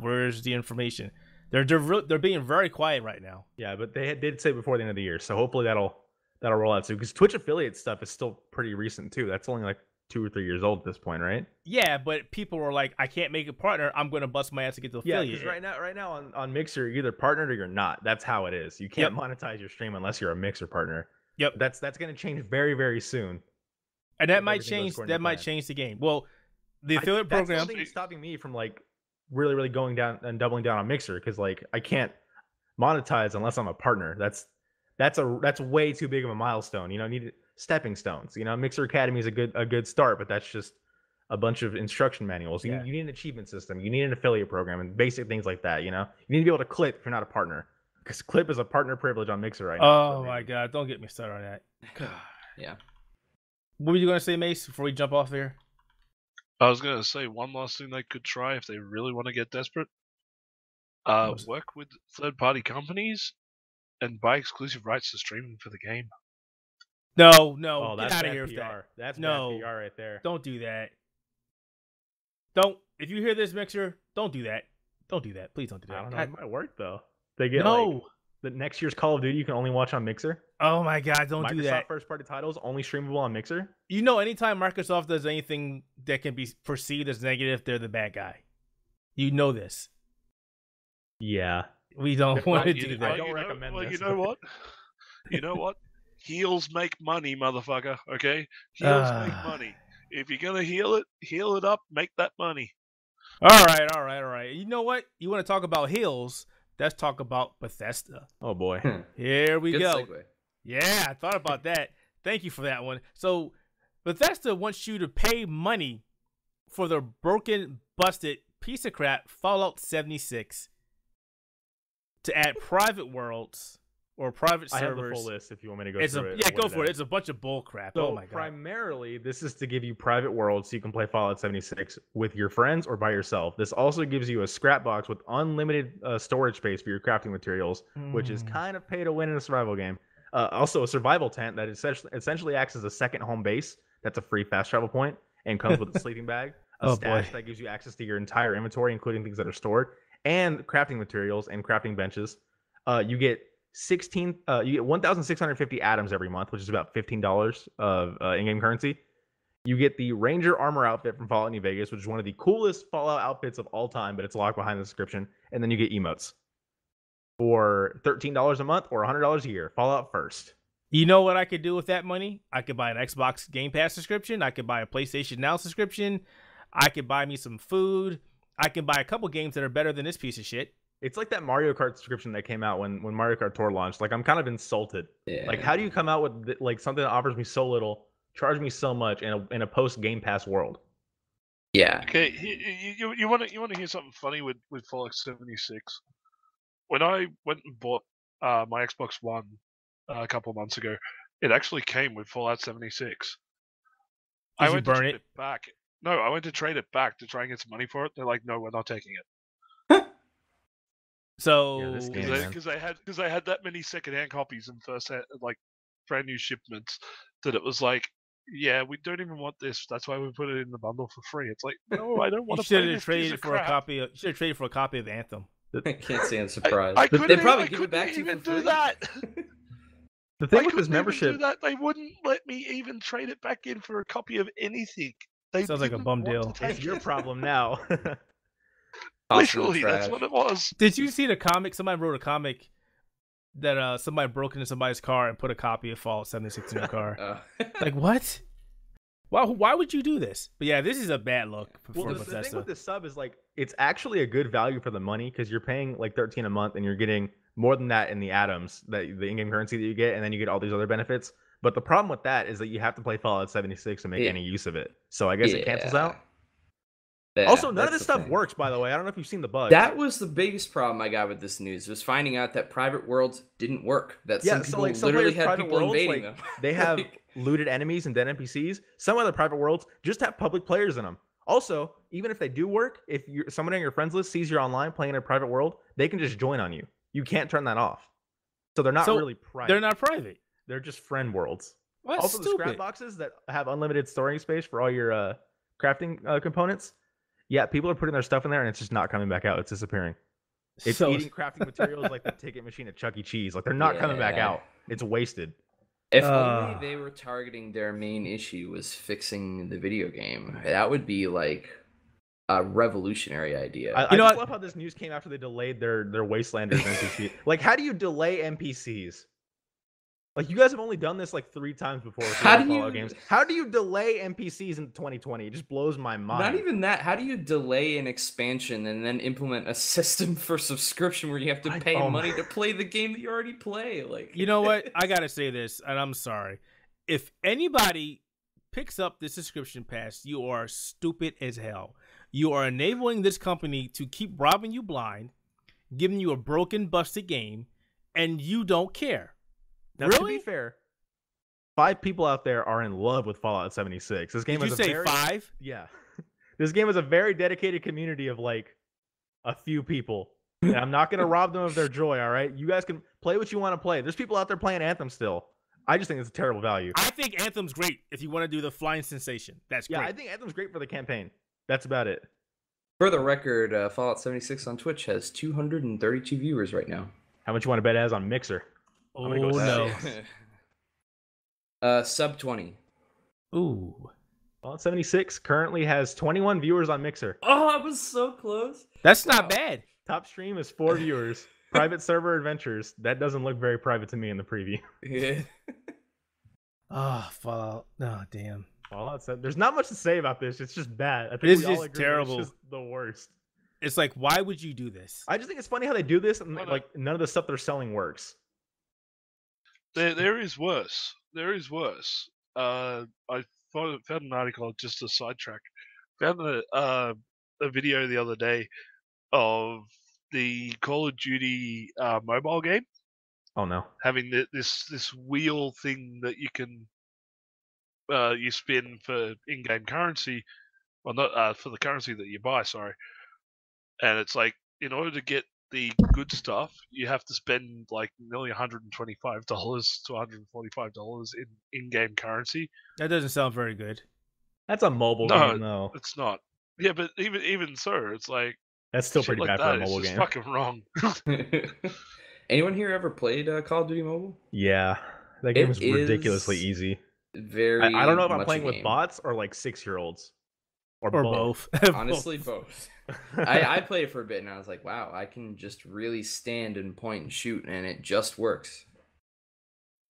where's the information? They're they're re- they're being very quiet right now. Yeah, but they did say before the end of the year, so hopefully that'll that'll roll out soon. Because Twitch affiliate stuff is still pretty recent too. That's only like two or three years old at this point, right? Yeah, but people were like, I can't make a partner. I'm going to bust my ass to get the Yeah, affiliate. because right now, right now on, on Mixer, you're either partnered or you're not. That's how it is. You can't monetize your stream unless you're a Mixer partner. Yep. That's that's gonna change very very soon. and that might change. That might plan. change the game. Well, the I- affiliate that's program. stopping me from like really really going down and doubling down on Mixer because like I can't monetize unless I'm a partner. That's that's a that's way too big of a milestone. You know, I need stepping stones. You know, Mixer Academy is a good a good start, but that's just a bunch of instruction manuals. You, Yeah. you need an achievement system. You need an affiliate program and basic things like that. You know, you need to be able to clip if you're not a partner because clip is a partner privilege on Mixer right now. Oh so my god! Don't get me started on that. yeah. What were you going to say, Mace? Before we jump off there? I was gonna say one last thing they could try if they really want to get desperate. Uh, work with third-party companies and buy exclusive rights to streaming for the game. No, no, Oh, get that's out of bad here with that. That's No. bad PR right there. Don't do that. Don't. If you hear this, Mixer, don't do that. Don't do that. Please don't do that. I don't know. It might work though. They get no. like the next year's Call of Duty you can only watch on Mixer. oh my God! Don't Microsoft do that. first party titles only streamable on Mixer. You know, anytime Microsoft does anything that can be perceived as negative, they're the bad guy. You know this. Yeah. We don't Well, want to do know- that. I don't you know- recommend well, this. You know what? You know what? Heels make money, motherfucker. Okay, heels make Ah. money. If you're gonna heal it, heal it up. Make that money. All right, all right, all right. You know what? You want to talk about hills? Let's talk about Bethesda. Oh boy. Hmm. Here we Good go. segue. Yeah, I thought about that. Thank you for that one. So, Bethesda wants you to pay money for the broken, busted piece of crap Fallout 76 to add private worlds or private servers. I have the full list if you want me to go it's through a it. yeah, go for it. is. It's a bunch of bull crap. So oh my god. primarily, this is to give you private worlds so you can play Fallout 76 with your friends or by yourself. This also gives you a scrap box with unlimited uh, storage space for your crafting materials, which is Mm. kind of pay to win in a survival game. Uh, also, a survival tent that essentially, essentially acts as a second home base. That's a free fast travel point and comes with a sleeping bag, a Oh, stash boy. that gives you access to your entire inventory, including things that are stored, and crafting materials and crafting benches. Uh, you get 16 uh, you get 1650 atoms every month which is about $15 of uh, in-game currency you get the ranger armor outfit from fallout new vegas which is one of the coolest fallout outfits of all time but it's locked behind the description and then you get emotes for $13 a month or $100 a year fallout first You know what I could do with that money? I could buy an Xbox Game Pass subscription. I could buy a PlayStation Now subscription. I could buy me some food. I can buy a couple games that are better than this piece of shit. It's like that mario kart subscription that came out when when mario kart tour launched like i'm kind of insulted Yeah. like how do you come out with th- like something that offers me so little charge me so much in a, in a post game pass world yeah. Okay, you you, you want to you want to hear something funny with with Fallout 76? When I went and bought uh, my Xbox One uh, a couple of months ago, it actually came with Fallout 76. Did I you went burn to trade it? it back. No, I went to trade it back to try and get some money for it. They're like, no, we're not taking it So Yeah, this game, because man. because I had because I had that many secondhand copies and first hand, like brand new shipments that it was like. Yeah, we don't even want this. That's why we put it in the bundle for free. It's like, no, I don't want to should play have traded of for a copy. Of, you should have traded for a copy of Anthem. I can't stand I- surprise. I, But couldn't they probably I give it back to you even for do free. that. the thing I with couldn't this even membership do that. They wouldn't let me even trade it back in for a copy of anything. They Sounds like a bum deal. It's your problem now Toss in the Literally, that's what it was. Did you see the comic? Somebody wrote a comic that uh somebody broke into somebody's car and put a copy of Fallout 76 in their car. Uh, like what? Why? Why would you do this? But yeah, this is a bad look for, Well, for the, the thing with the sub is like it's actually a good value for the money because you're paying like 13 a month and you're getting more than that in the atoms that the in-game currency that you get, and then you get all these other benefits. But the problem with that is that you have to play Fallout 76 to make Yeah. any use of it. So I guess it cancels out. Yeah, also, none of this stuff thing. works. By the way, I don't know if you've seen the bug. That was the biggest problem I got with this news was finding out that private worlds didn't work. That Yeah, some so, people like, some literally players' had private people worlds, invading like, them. they have Like, looted enemies and dead NPCs. Some other private worlds just have public players in them. Also, even if they do work, if you're someone on your friends list sees you're online playing in a private world, they can just join on you. You can't turn that off. So they're not So, really private. They're not private. They're just friend worlds. Well, that's also, the scrap boxes that have unlimited storing space for all your uh, crafting uh, components. Yeah, people are putting their stuff in there and it's just not coming back out. It's disappearing. It's So- eating crafting materials like the ticket machine at Chuck E. Cheese. Like they're not coming back out. It's wasted. If Uh. only they were targeting their main issue was fixing the video game. That would be like a revolutionary idea. I, I know just what? love how this news came after they delayed their their Wastelanders NPC. Like, how do you delay NPCs? Like, you guys have only done this like three times before. How do you- games? How do you delay NPCs in 2020? It just blows my mind. Not even that. How do you delay an expansion and then implement a system for subscription where you have to I- pay oh my- money to play the game that you already play? Like, You know what? I gotta say this, and I'm sorry. If anybody picks up this subscription pass, you are stupid as hell. You are enabling this company to keep robbing you blind, giving you a broken, busted game, and you don't care. Now, to really? be fair, five people out there are in love with Fallout 76. This game Did you is a say very, five? Yeah. This game is a very dedicated community of like a few people. And I'm not gonna rob them of their joy. All right, you guys can play what you want to play. There's people out there playing Anthem still. I just think it's a terrible value. I think Anthem's great if you want to do the flying sensation. That's Yeah, great. I think Anthem's great for the campaign. That's about it. For the record, uh, Fallout 76 on Twitch has 232 viewers right now. How much you want to bet as on Mixer? Oh I'm gonna go no. uh, sub 20. Ooh. Fallout 76 currently has 21 viewers on Mixer. Oh, I was so close. That's not Wow. bad. Top stream is four viewers. Private server adventures. That doesn't look very private to me in the preview. Yeah. Oh, Fallout. Oh, damn. Fallout 7. There's not much to say about this. It's just bad. I think It's we all just agree terrible. It's just the worst. It's like, why would you do this? I just think it's funny how they do this and like none of the stuff they're selling works. There, there is worse. There is worse. Uh, I found, found an article just a sidetrack. Found a uh, a video the other day of the Call of Duty uh, mobile game Oh no. having the, this this wheel thing that you can uh, you spin for in-game currency, well not uh, for the currency that you buy. Sorry, and it's like in order to get the good stuff, you have to spend like nearly 125 dollars to 145 dollars in in-game currency. That doesn't sound very good. That's a mobile No, game though. It's not. Yeah, but even even so, it's like That's still shit pretty like bad for a mobile just game. fucking wrong. Anyone here ever played uh, Call of Duty Mobile? Yeah. That game It is ridiculously is easy. Very. I, I don't know if I'm playing with bots or like six year olds. Or, Or both. both. Honestly, both. I, I played it for a bit and I was like, wow, I can just really stand and point and shoot, and it just works.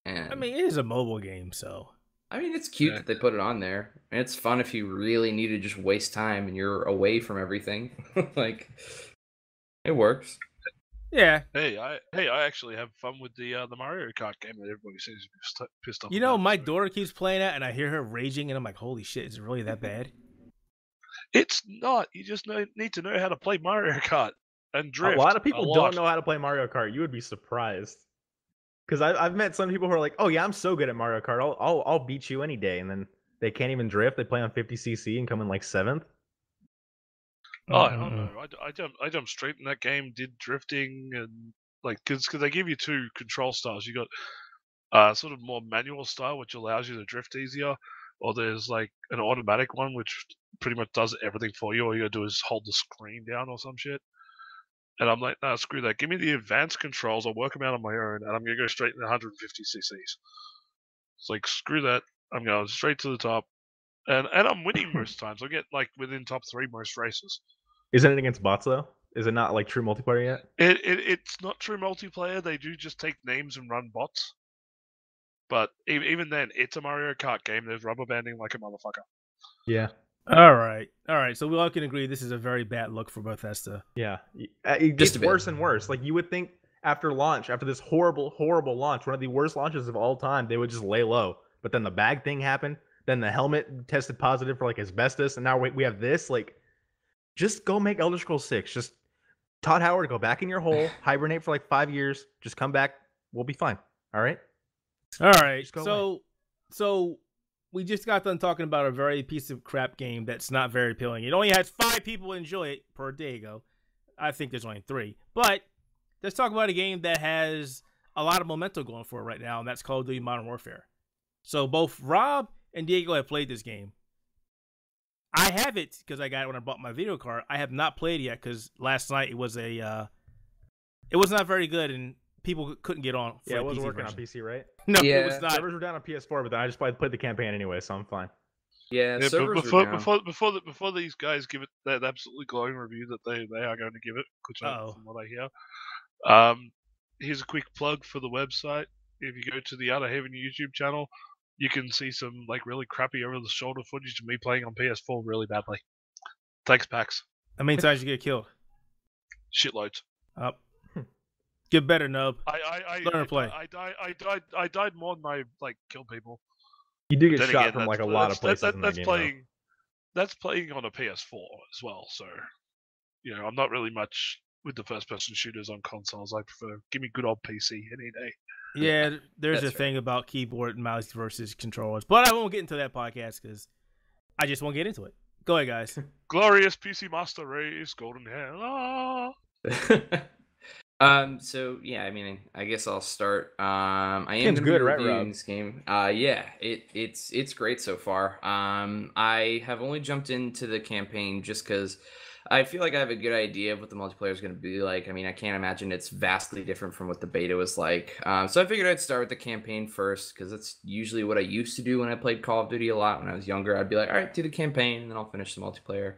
And I mean, it is a mobile game, so. I mean, it's cute Yeah. that they put it on there, and it's fun if you really need to just waste time and you're away from everything. like, it works. Yeah. hey, I hey, I actually have fun with the uh, the Mario Kart game that everybody seems pissed- pissed off. You know, about, my so- daughter keeps playing that, and I hear her raging, and I'm like, holy shit, is it really that bad? It's not. You just know, need to know how to play Mario Kart and drift. a lot of people lot. don't know how to play Mario Kart. You would be surprised. Because I've met some people who are like, "Oh yeah, I'm so good at Mario Kart. I'll, I'll I'll beat you any day." And then they can't even drift. They play on 50cc and come in like seventh. Oh, I don't Mm-mm. know. I, d- I jumped I jumped straight in that game. Did drifting and like because they give you two control styles. You got uh sort of more manual style, which allows you to drift easier, or there's like an automatic one, which pretty much does everything for you. All you gotta do is hold the screen down or some shit. And I'm like, nah, screw that. Give me the advanced controls. I'll work them out on my own, and I'm gonna go straight in 150 cc's. It's like screw that. I'm going straight to the top, and and I'm winning most times. I get like within top three most races. Isn't it against bots though? Is it not like true multiplayer yet? It, it it's not true multiplayer. They do just take names and run bots. But even then, it's a Mario Kart game. There's rubber banding like a motherfucker. Yeah. All right. All right. So we all can agree this is a very bad look for Bethesda. Yeah. Y- uh, It Just gets worse and worse. Like you would think after launch, after this horrible, horrible launch, one of the worst launches of all time, they would just lay low. But then the bag thing happened. Then the helmet tested positive for like asbestos, and now we, we have this. Like, just go make Elder Scrolls Six. Just Todd Howard, go back in your hole, hibernate for like five years. Just come back. We'll be fine. All right. All right. Just go So, so we just got done talking about a very piece of crap game that's not very appealing. It only has five people enjoy it per day ago. I think there's only three. But let's talk about a game that has a lot of momentum going for it right now, and that's Call of Duty Modern Warfare. So both Rob and Diego have played this game. I have it because I got it when I bought my video card. I have not played it yet because last night it was a, uh, it was not very good and people couldn't get on. For Yeah, the it wasn't PC working on. PC, right? No, it was not. Servers were down on PS4, but then I just played, played the campaign anyway, so I'm fine. Yeah, Yeah, but servers were before down. before before the, before these guys give it that absolutely glowing review that they, they are going to give it, which I, Uh-oh. from what I hear. Um, here's a quick plug for the website. If you go to the Outerhaven YouTube channel, you can see some like really crappy over the shoulder footage of me playing on PS4 really badly. Thanks, Pax. How many times you get killed? Shitloads. Up. Get better, nub. I I I, Learn to I, play. I, died I died I died more than I like killed people. You do get shot again, from like a lot of places that- in that's that game. though. playing. That's playing on a PS4 as well. So, you know, I'm not really much with the first-person shooters on consoles. I prefer give me good old PC any day. Yeah, th- there's a fair. thing about keyboard and mouse versus controllers, but I won't get into that podcast because I just won't get into it Go ahead, guys. Glorious PC Master Race, Golden Hair. Ah. um. So yeah, I mean, I guess I'll start. Um. I am Game's gonna good, be right, reviewing Rob? this game. Uh. Yeah. It it's it's great so far. Um. I have only jumped into the campaign just because I feel like I have a good idea of what the multiplayer is going to be like. I mean, I can't imagine it's vastly different from what the beta was like. Um, so I figured I'd start with the campaign first because that's usually what I used to do when I played Call of Duty a lot when I was younger. I'd be like, all right, do the campaign and then I'll finish the multiplayer.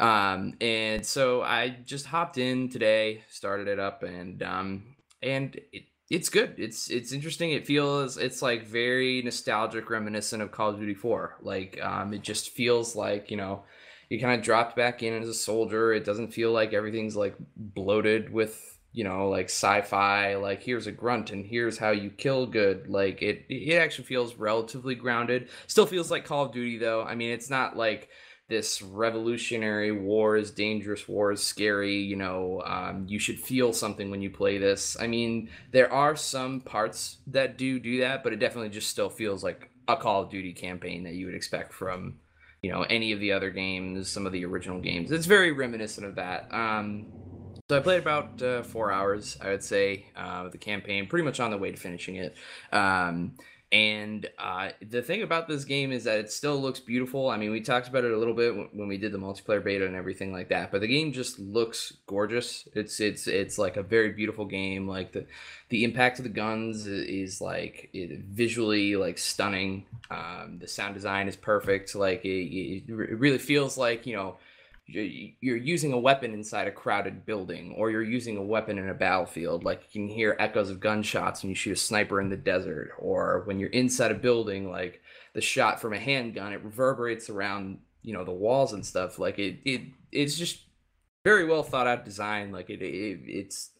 Um, and so I just hopped in today, started it up, and um, and it, it's good. It's it's interesting. It feels it's like very nostalgic, reminiscent of Call of Duty 4. Like um, it just feels like you know you kind of dropped back in as a soldier. It doesn't feel like everything's like bloated with you know like sci-fi. Like here's a grunt and here's how you kill good. Like it it actually feels relatively grounded. Still feels like Call of Duty though. I mean it's not like this revolutionary wars, dangerous wars, scary. You know, um, you should feel something when you play this. I mean, there are some parts that do do that, but it definitely just still feels like a Call of Duty campaign that you would expect from you know any of the other games, some of the original games. It's very reminiscent of that. Um, so I played about uh, four hours, I would say, uh, the campaign, pretty much on the way to finishing it. Um, and uh, the thing about this game is that it still looks beautiful. I mean, we talked about it a little bit when- we did the multiplayer beta and everything like that. But the game just looks gorgeous. It's it's it's like a very beautiful game. Like the the impact of the guns is like it, visually like stunning. Um, the sound design is perfect. Like it, it really feels like you know you're using a weapon inside a crowded building or you're using a weapon in a battlefield. Like you can hear echoes of gunshots when you shoot a sniper in the desert or when you're inside a building like the shot from a handgun it reverberates around you know the walls and stuff. Like it, it it's just very well thought out design. Like it, it it's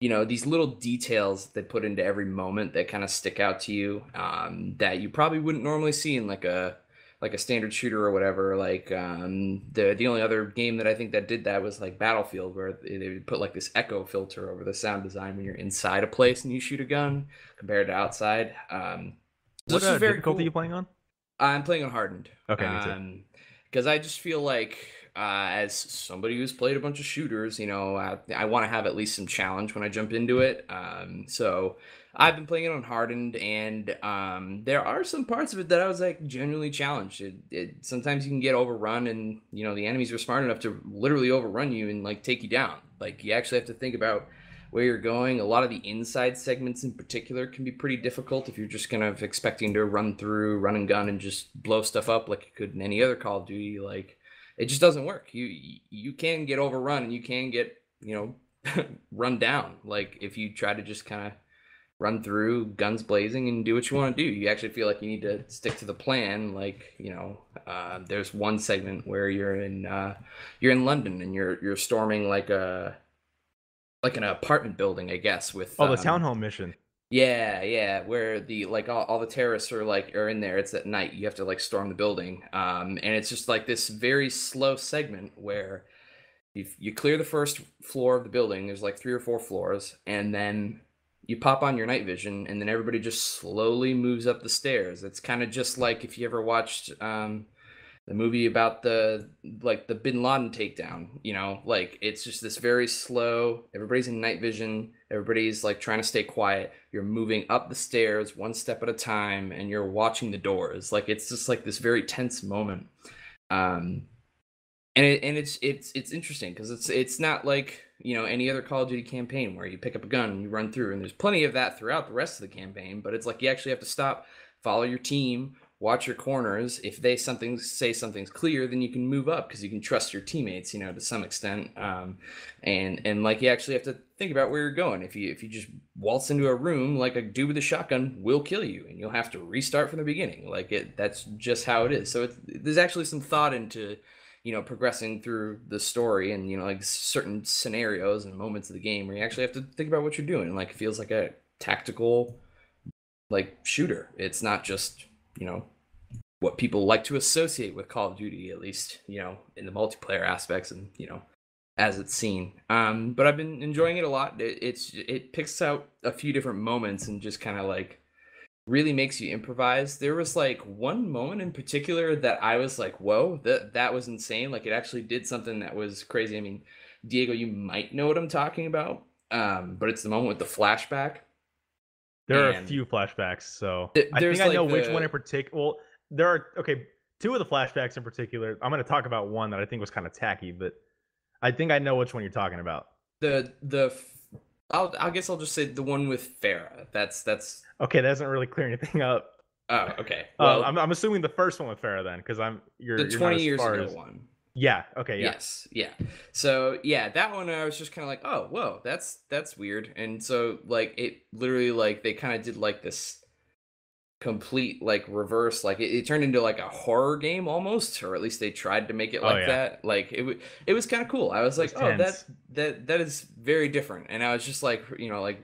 you know these little details they put into every moment that kind of stick out to you um, that you probably wouldn't normally see in like a like a standard shooter or whatever. Like um, the the only other game that I think that did that was like Battlefield, where they would put like this echo filter over the sound design when you're inside a place and you shoot a gun compared to outside. Um, so What uh, very difficulty cool. you playing on? I'm playing on hardened. Okay, me too. Because I just feel like, uh, as somebody who's played a bunch of shooters, you know, I, I want to have at least some challenge when I jump into it. Um, so I've been playing it on hardened, and um, there are some parts of it that I was like genuinely challenged. It, it sometimes you can get overrun, and you know the enemies are smart enough to literally overrun you and like take you down. Like you actually have to think about where you're going. A lot of the inside segments in particular can be pretty difficult if you're just kind of expecting to run through, run and gun, and just blow stuff up like you could in any other Call of Duty. Like it just doesn't work. You you can get overrun and you can get you know run down. Like if you try to just kind of run through guns blazing and do what you want to do you actually feel like you need to stick to the plan like you know uh, there's one segment where you're in uh, you're in london and you're you're storming like a like an apartment building i guess with Oh, the um, town hall mission. Yeah, yeah, where the like all, all the terrorists are like are in there. It's at night. You have to like storm the building. Um, and it's just like this very slow segment where you you clear the first floor of the building. There's like three or four floors, and then you pop on your night vision, and then everybody just slowly moves up the stairs. It's kind of just like if you ever watched um the movie about the like the bin laden takedown you know? Like it's just this very slow everybody's in night vision everybody's like trying to stay quiet. You're moving up the stairs one step at a time and you're watching the doors. Like it's just like this very tense moment. Um and it, and it's it's it's interesting because it's it's not like you know any other call of duty campaign where you pick up a gun and you run through and there's plenty of that throughout the rest of the campaign but it's like you actually have to stop follow your team watch your corners. If they something say something's clear then you can move up because you can trust your teammates you know to some extent. Um, and and like you actually have to think about where you're going. If you if you just waltz into a room like a dude with a shotgun will kill you and you'll have to restart from the beginning. Like it that's just how it is. So there's actually some thought into you know progressing through the story and you know like certain scenarios and moments of the game where you actually have to think about what you're doing. Like it feels like a tactical like shooter. It's not just you know what people like to associate with call of duty at least you know in the multiplayer aspects and you know as it's seen um but i've been enjoying it a lot it, it's it picks out a few different moments and just kind of like really makes you improvise. There was like one moment in particular that I was like, "Whoa, that that was insane!" Like it actually did something that was crazy. I mean, Diego, you might know what I'm talking about, um, but it's the moment with the flashback. There are a few flashbacks, so Th- I think I know like, which one in particular. Well, there are okay, two of the flashbacks in particular. I'm going to talk about one that I think was kind of tacky, but I think I know which one you're talking about. the the f- I'll I guess I'll just say the one with Farah. That's that's Okay, that doesn't really clear anything up. oh okay. Well, Well, I'm, I'm assuming the first one with Farah then, because I'm you're the you're not 20 as years far ago as- one. Yeah. Okay. Yeah. Yes, yeah. So yeah, that one I was just kind of like, oh, whoa, that's that's weird. And so like it literally like they kind of did like this complete like reverse, like it, it turned into like a horror game almost, or at least they tried to make it Oh, like yeah. that. Like it w- it was kind of cool. I was like, was oh, that that that is very different. And I was just like, you know, like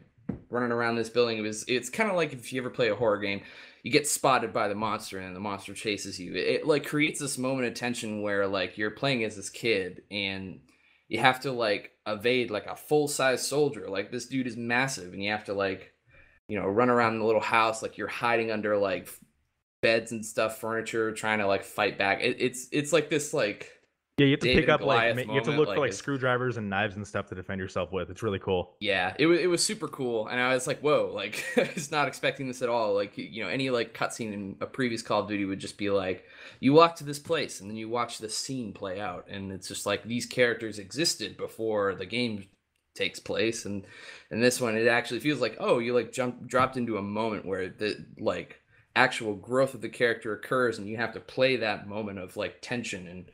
running around this building. It was it's kind of like if you ever play a horror game you get spotted by the monster and the monster chases you. It, it, like creates this moment of tension where like you're playing as this kid and you have to like evade like a full size soldier. Like this dude is massive and you have to like you know run around the little house like you're hiding under like beds and stuff, furniture, trying to like fight back. It, it's it's like this like Yeah, you have to David pick up like Goliath ma- you have to look like, for like screwdrivers and knives and stuff to defend yourself with. It's really cool. Yeah, it was it was super cool, and I was like, "Whoa!" Like, I was not expecting this at all. Like, you know, any like cutscene in a previous Call of Duty would just be like, you walk to this place, and then you watch the scene play out, and it's just like these characters existed before the game takes place, and and this one it actually feels like, oh, you like jumped dropped into a moment where the like actual growth of the character occurs, and you have to play that moment of like tension and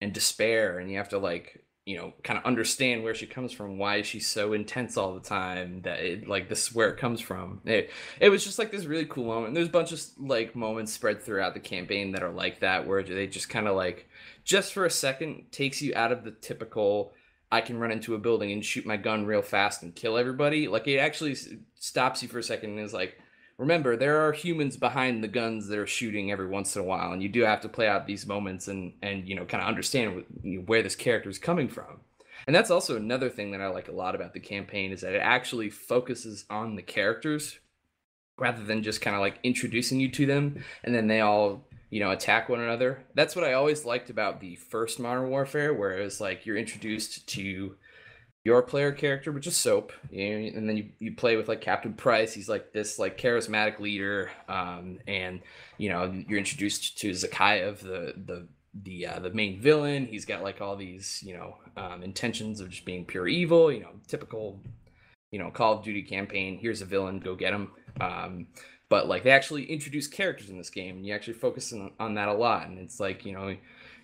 and despair, and you have to like you know kind of understand where she comes from why she's so intense all the time that it like this is where it comes from. It, it was just like this really cool moment there's a bunch of like moments spread throughout the campaign that are like that where they just kind of like just for a second takes you out of the typical i can run into a building and shoot my gun real fast and kill everybody. Like it actually stops you for a second and is like remember there are humans behind the guns that are shooting every once in a while and you do have to play out these moments and and you know kind of understand where this character is coming from. And that's also another thing that i like a lot about the campaign is that it actually focuses on the characters rather than just kind of like introducing you to them and then they all you know attack one another. That's what i always liked about the first modern warfare where it was like you're introduced to your player character, which is Soap, and then you, you play with like Captain Price. He's like this like charismatic leader, um, and you know you're introduced to Zakhaev, the the the uh, the main villain. He's got like all these you know um, intentions of just being pure evil. You know, typical you know Call of Duty campaign. Here's a villain, go get him. Um, but like they actually introduce characters in this game, and you actually focus on, on that a lot. And it's like you know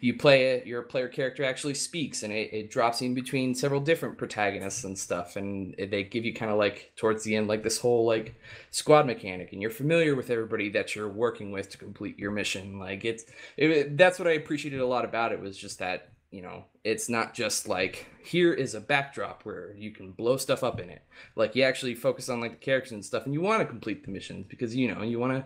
you play it, your player character actually speaks, and it, it drops in between several different protagonists and stuff, and they give you kind of like towards the end like this whole like squad mechanic, and you're familiar with everybody that you're working with to complete your mission. Like it's it, that's what I appreciated a lot about it was just that you know it's not just like here is a backdrop where you can blow stuff up in it. Like you actually focus on like the characters and stuff, and you want to complete the missions because you know you want to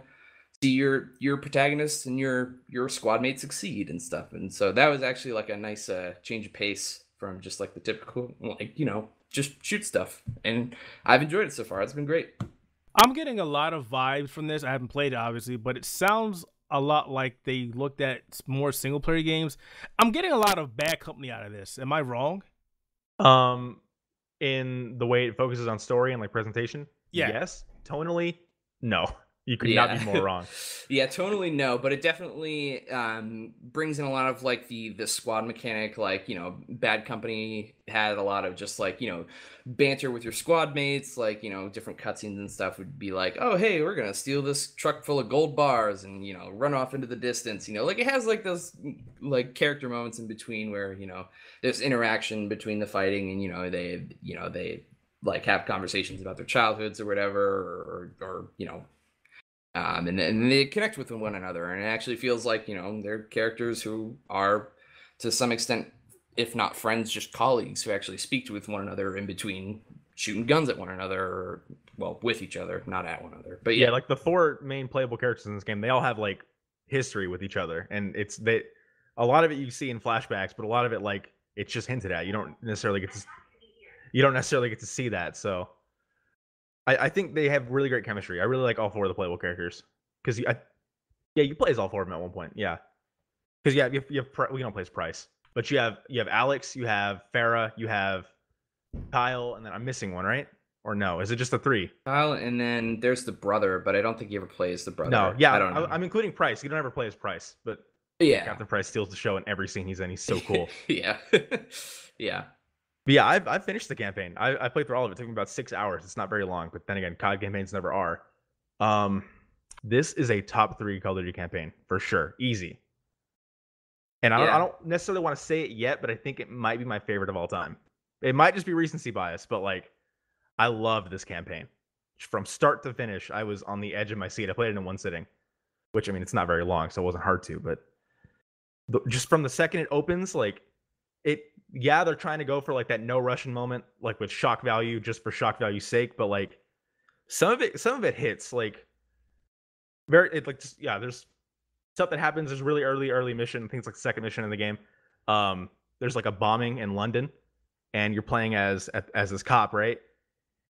see your your protagonists and your your squad mates succeed and stuff and so that was actually like a nice uh change of pace from just like the typical like you know just shoot stuff and i've enjoyed it so far it's been great I'm getting a lot of vibes from this. I haven't played it obviously, but it sounds a lot like they looked at more single player games. I'm getting a lot of bad company out of this. Am I wrong? Um, in the way it focuses on story and like presentation. Yeah. Yes. Tonally, no. You could not be more wrong. yeah totally no but it definitely um brings in a lot of like the the squad mechanic like you know bad company had a lot of just like you know banter with your squad mates like you know different cutscenes and stuff would be like oh hey we're gonna steal this truck full of gold bars and you know run off into the distance you know like it has like those like character moments in between where you know there's interaction between the fighting and you know they you know they like have conversations about their childhoods or whatever or or, or you know um, and, and they connect with one another and it actually feels like you know they're characters who are to some extent if not friends just colleagues who actually speak with one another in between shooting guns at one another or well with each other not at one another but yeah, yeah, like the four main playable characters in this game, they all have like history with each other, and it's they. A lot of it you see in flashbacks, but a lot of it like it's just hinted at. You don't necessarily get to. You don't necessarily get to see that. So I, I think they have really great chemistry. I really like all four of the playable characters because yeah, you play as all four of them at one point. Yeah, because yeah, you have, you have we don't play as Price, but you have you have Alex, you have Farah, you have Kyle, and then I'm missing one, right? Or no? Is it just the three? Kyle, and then there's the brother, but I don't think you ever plays the brother. No, yeah, I don't know. I, am including Price. You don't ever play as Price, but yeah, Captain Price steals the show in every scene he's in. He's so cool. yeah, yeah. But yeah, I've, I've finished the campaign. I, I played through all of it. It took me about six hours. It's not very long, but then again, COD campaigns never are. Um, this is a top three Call of Duty campaign for sure, easy. And I, yeah. don't, I don't necessarily want to say it yet, but I think it might be my favorite of all time. It might just be recency bias, but like, I love this campaign from start to finish. I was on the edge of my seat. I played it in one sitting, which I mean, it's not very long, so it wasn't hard to. But just from the second it opens, like it yeah, they're trying to go for like that no Russian moment, like with shock value, just for shock value's sake. But like some of it, some of it hits like very it like just yeah. There's stuff that happens. There's really early, early mission. things like second mission in the game. Um, there's like a bombing in London, and you're playing as as this cop, right?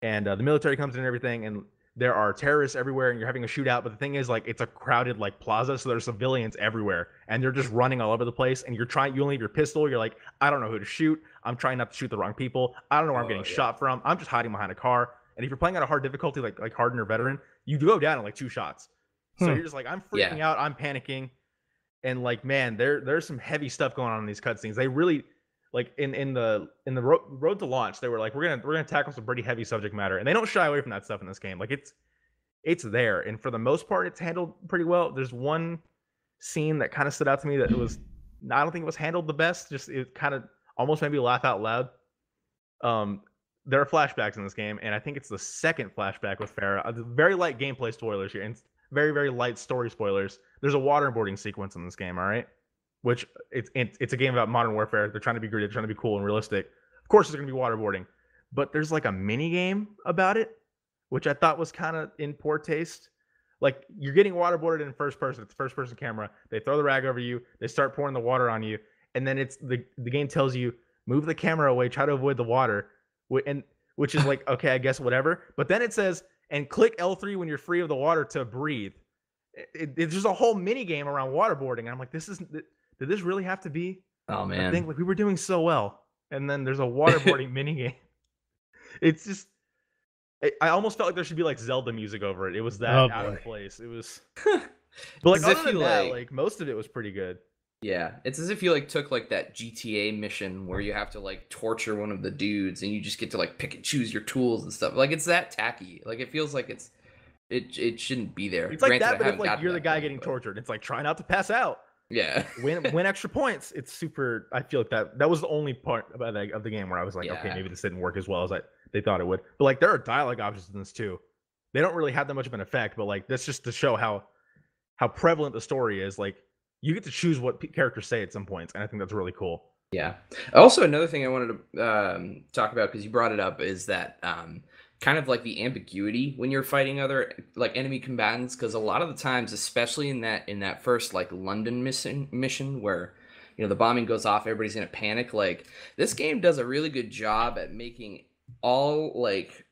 And uh, the military comes in and everything, and there are terrorists everywhere and you're having a shootout but the thing is like it's a crowded like plaza so there's civilians everywhere and they're just running all over the place and you're trying you only have your pistol you're like i don't know who to shoot. I'm trying not to shoot the wrong people. I don't know where oh, i'm getting yeah. shot from. I'm just hiding behind a car. And if you're playing at a hard difficulty like like hardened or veteran you go down in like two shots. So hmm. you're just like i'm freaking yeah. out. I'm panicking. And like man there there's some heavy stuff going on in these cutscenes. They really like in in the in the ro- road to launch they were like we're gonna we're gonna tackle some pretty heavy subject matter and they don't shy away from that stuff in this game. Like it's it's there and for the most part it's handled pretty well. There's one scene that kind of stood out to me that it was i don't think it was handled the best just it kind of almost made me laugh out loud. Um there are flashbacks in this game and i think it's the second flashback with Farah. Uh, very light gameplay spoilers here and very very light story spoilers. There's a waterboarding sequence in this game all right which it's it's a game about modern warfare. They're trying to be gritty, they're trying to be cool and realistic. Of course, there's going to be waterboarding, but there's like a mini game about it, which I thought was kind of in poor taste. Like you're getting waterboarded in first person, it's first person camera. They throw the rag over you, they start pouring the water on you, and then it's the the game tells you move the camera away, try to avoid the water, and which is like okay, I guess whatever. But then it says and click L3 when you're free of the water to breathe. It, it's just a whole mini game around waterboarding. And I'm like, this is did this really have to be? Oh man, I think like we were doing so well, and then there's a waterboarding mini game. It's just, I almost felt like there should be like Zelda music over it. It was that oh, out of place. It was, but like other than that, like, like most of it was pretty good. Yeah, it's as if you like took like that GTA mission where you have to like torture one of the dudes and you just get to like pick and choose your tools and stuff. Like it's that tacky. Like it feels like it's it it shouldn't be there. It's like Granted, that, but if like you're the guy getting but... tortured, it's like try not to pass out. Yeah. win win extra points. It's super. I feel like that that was the only part about the, of the game where I was like, yeah. okay, maybe this didn't work as well as I they thought it would. But like, there are dialogue options in this too. They don't really have that much of an effect, but like that's just to show how how prevalent the story is. Like, you get to choose what p- characters say at some points, and I think that's really cool. Yeah. Also, another thing I wanted to um, talk about because you brought it up is that um, kind of like the ambiguity when you're fighting other like enemy combatants because a lot of the times especially in that in that first like london mission mission where you know the bombing goes off everybody's in a panic like this game does a really good job at making all like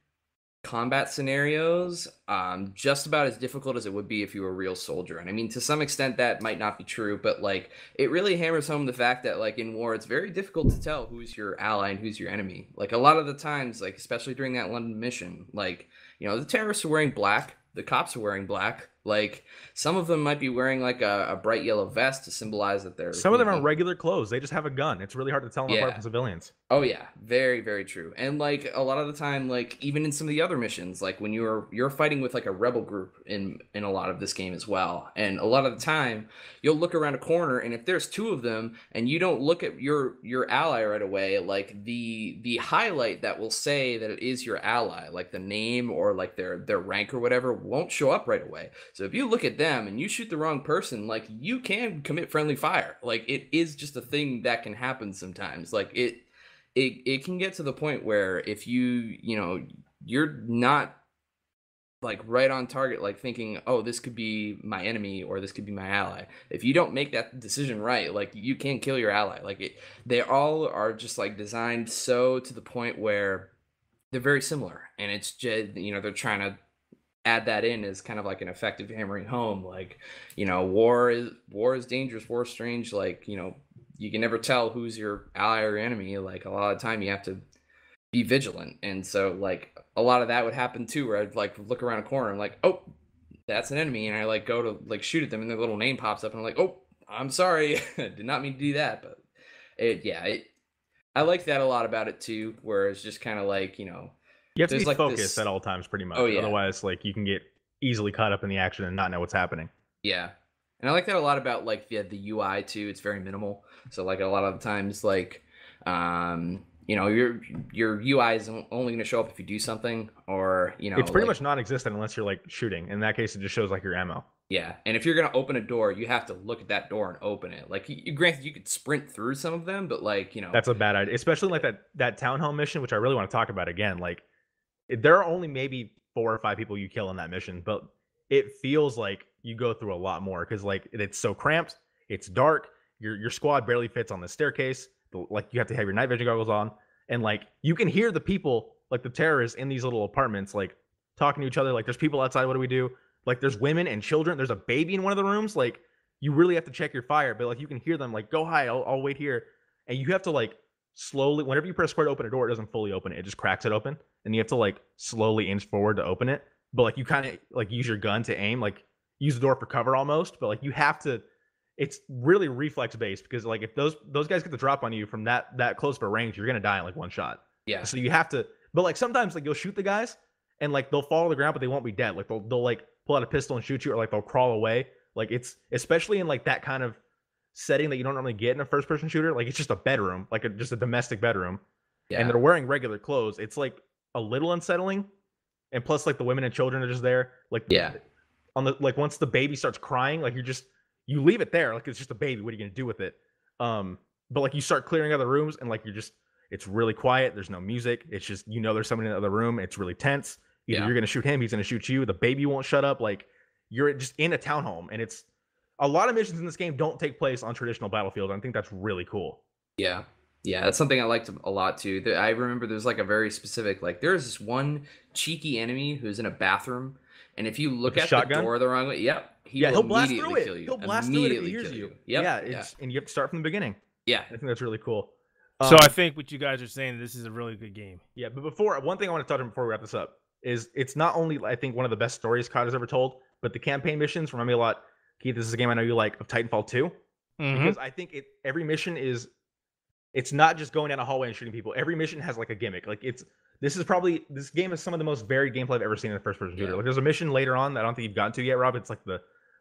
combat scenarios um, just about as difficult as it would be if you were a real soldier and i mean to some extent that might not be true but like it really hammers home the fact that like in war it's very difficult to tell who's your ally and who's your enemy like a lot of the times like especially during that london mission like you know the terrorists are wearing black the cops are wearing black like some of them might be wearing like a, a bright yellow vest to symbolize that they're. Some of them know, are regular clothes. They just have a gun. It's really hard to tell them yeah. apart from civilians. Oh yeah, very very true. And like a lot of the time, like even in some of the other missions, like when you're you're fighting with like a rebel group in in a lot of this game as well. And a lot of the time, you'll look around a corner, and if there's two of them, and you don't look at your your ally right away, like the the highlight that will say that it is your ally, like the name or like their their rank or whatever, won't show up right away. So if you look at them and you shoot the wrong person, like you can commit friendly fire. Like it is just a thing that can happen sometimes. Like it it it can get to the point where if you, you know, you're not like right on target like thinking oh this could be my enemy or this could be my ally if you don't make that decision right like you can't kill your ally like it they all are just like designed so to the point where they're very similar, and it's just you know they're trying to add that in as kind of like an effective hammering home. Like you know, war is war is dangerous, war is strange. Like you know, you can never tell who's your ally or enemy. Like a lot of time, you have to be vigilant, and so like a lot of that would happen too, where I'd like look around a corner and like, oh, that's an enemy, and I like go to like shoot at them, and their little name pops up, and I'm like, oh, I'm sorry, did not mean to do that, but it yeah, it I like that a lot about it too, where it's just kind of like you know, You have to be like, focused this- at all times, pretty much. Oh, yeah. Otherwise, like you can get easily caught up in the action and not know what's happening. Yeah. And I like that a lot about like the the UI too. It's very minimal. So like a lot of the times like um you know your your UI is only going to show up if you do something or you know it's pretty like- much non-existent unless you're like shooting. In that case, it just shows like your ammo. yeah. And if you're going to open a door, you have to look at that door and open it. Like you, granted you could sprint through some of them, but like, you know, That's a bad idea, especially like that that town hall mission, which I really want to talk about again. Like, there are only maybe four or five people you kill in that mission, but it feels like you go through a lot more because like it's so cramped, it's dark, your your squad barely fits on the staircase. Like you have to have your night vision goggles on, and like you can hear the people, like the terrorists in these little apartments, like talking to each other. Like there's people outside. What do we do? Like there's women and children. There's a baby in one of the rooms. Like you really have to check your fire, but like you can hear them like go high. I'll, I'll wait here, and you have to like slowly. Whenever you press square to open a door, it doesn't fully open it. It just cracks it open, and you have to like slowly inch forward to open it. But like you kind of like use your gun to aim, like use the door for cover almost. But like you have to. It's really reflex based because like if those those guys get the drop on you from that that close of a range, you're gonna die in like one shot. yeah. So you have to, but like sometimes like you'll shoot the guys and like they'll fall to the ground, but they won't be dead. Like they'll they'll like pull out a pistol and shoot you, or like they'll crawl away. Like it's especially in like that kind of setting that you don't normally get in a first person shooter. Like it's just a bedroom, like a, just a domestic bedroom, Yeah. and they're wearing regular clothes. It's like a little unsettling, and plus like the women and children are just there. Like Yeah. on the like once the baby starts crying, like you're just you leave it there, like it's just a baby. What are you gonna do with it? Um, but like you start clearing other rooms, and like you're just it's really quiet. There's no music. It's just you know there's someone in the other room. It's really tense. Either Yeah. you're gonna shoot him, he's gonna shoot you. The baby won't shut up. Like you're just in a townhome, and it's a lot of missions in this game don't take place on traditional battlefield. I think that's really cool. Yeah. Yeah, that's something I liked a lot too. I remember there's like a very specific like there's this one cheeky enemy who's in a bathroom, and if you look at shotgun? the door the wrong way, yep, he yeah, will he'll blast through it. He'll blast through it if he hears kill you. you. Yep, yeah, yeah, and you have to start from the beginning. yeah. I think that's really cool. So Um, I think what you guys are saying, this is a really good game. Yeah, but before one thing I want to touch on before we wrap this up is it's not only I think one of the best stories COD has ever told, but the campaign missions remind me a lot. Keith, this is a game I know you like of Titanfall 2 Mhm. because I think it every mission is it's not just going down a hallway and shooting people. Every mission has like a gimmick. Like it's this is probably this game is some of the most varied gameplay I've ever seen in a first person shooter. Yeah. Like there's a mission later on that I don't think you've gotten to yet, Rob. It's like the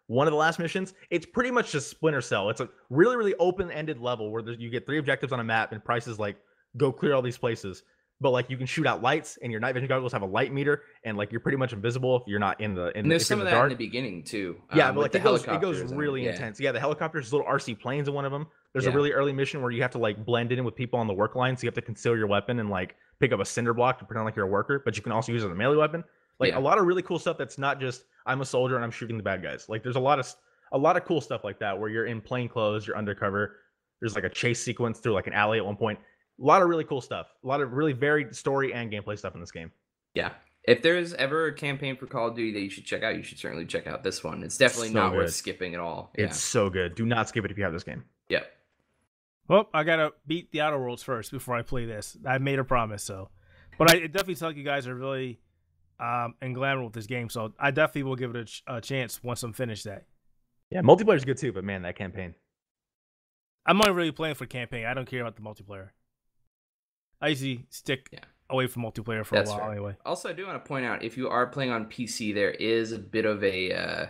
one of the last missions. It's pretty much just Splinter Cell. It's a really really open ended level where you get three objectives on a map and prices like go clear all these places. But like you can shoot out lights, and your night vision goggles have a light meter, and like you're pretty much invisible if you're not in the in, And the, there's you're some of the that dark. in the beginning too. Yeah, um, but like the it goes, it goes really yeah. intense. Yeah, the helicopters, little RC planes in one of them. There's a really early mission where you have to like blend in with people on the work line, so you have to conceal your weapon and like pick up a cinder block to pretend like you're a worker, but you can also use it as a melee weapon. Like Yeah. a lot of really cool stuff that's not just I'm a soldier and I'm shooting the bad guys. Like there's a lot of s- a lot of cool stuff like that where you're in plain clothes, you're undercover. There's like a chase sequence through like an alley at one point. A lot of really cool stuff. A lot of really varied story and gameplay stuff in this game. Yeah. If there's ever a campaign for Call of Duty that you should check out, you should certainly check out this one. It's definitely So not worth skipping at all. It's so good. Do not skip it if you have this game. Yeah. Yep. Well, I gotta beat the Outer Worlds first before I play this. I made a promise, so. But I it definitely sounds like you guys are really um englamored with this game, so I definitely will give it a, ch- a chance once I'm finished that. Yeah, multiplayer is good too, but man, that campaign. I'm only really playing for campaign. I don't care about the multiplayer. I usually stick Yeah. away from multiplayer for That's a while fair. anyway. Also, I do want to point out if you are playing on PC, there is a bit of a uh,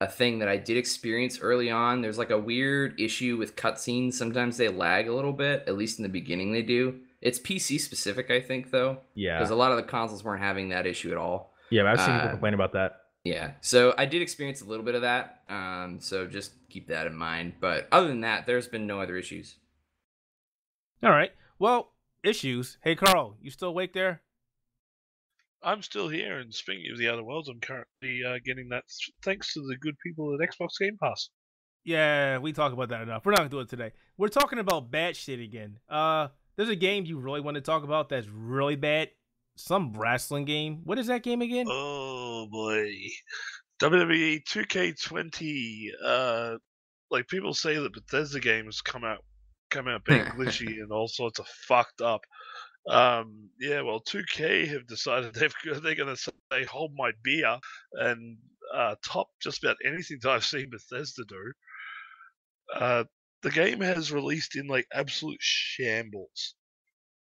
a thing that I did experience early on. There's like a weird issue with cutscenes. Sometimes they lag a little bit. At least in the beginning, they do. It's PC specific, I think, though, Yeah. because a lot of the consoles weren't having that issue at all. Yeah, I've seen people Uh, complain about that. Yeah, so I did experience a little bit of that. Um, so just keep that in mind. But other than that, there's been no other issues. All right. Well, issues. Hey, Karl, you still awake there? I'm still here, and speaking of the Outer Worlds, I'm currently uh, getting that th- thanks to the good people at Xbox Game Pass. Yeah, we talk about that enough. We're not gonna do it today. We're talking about bad shit again. Uh, there's a game you really want to talk about that's really bad. some wrestling game. What is that game again? Oh boy, WWE 2K20. Uh, like people say that Bethesda games come out come out being glitchy and all sorts of fucked up. Um, yeah, well, 2K have decided they've they're going to say hold my beer and uh, top just about anything that I've seen Bethesda do. Uh, the game has released in like absolute shambles.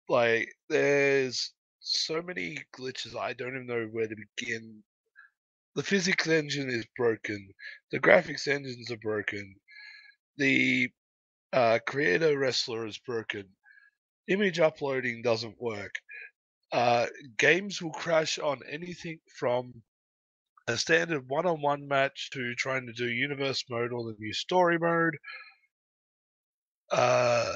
Like there's so many glitches I don't even know where to begin. The physics engine is broken. The graphics engines are broken. The uh, creator wrestler is broken. Image uploading doesn't work. Uh, games will crash on anything from a standard one-on-one match to trying to do universe mode or the new story mode. Uh,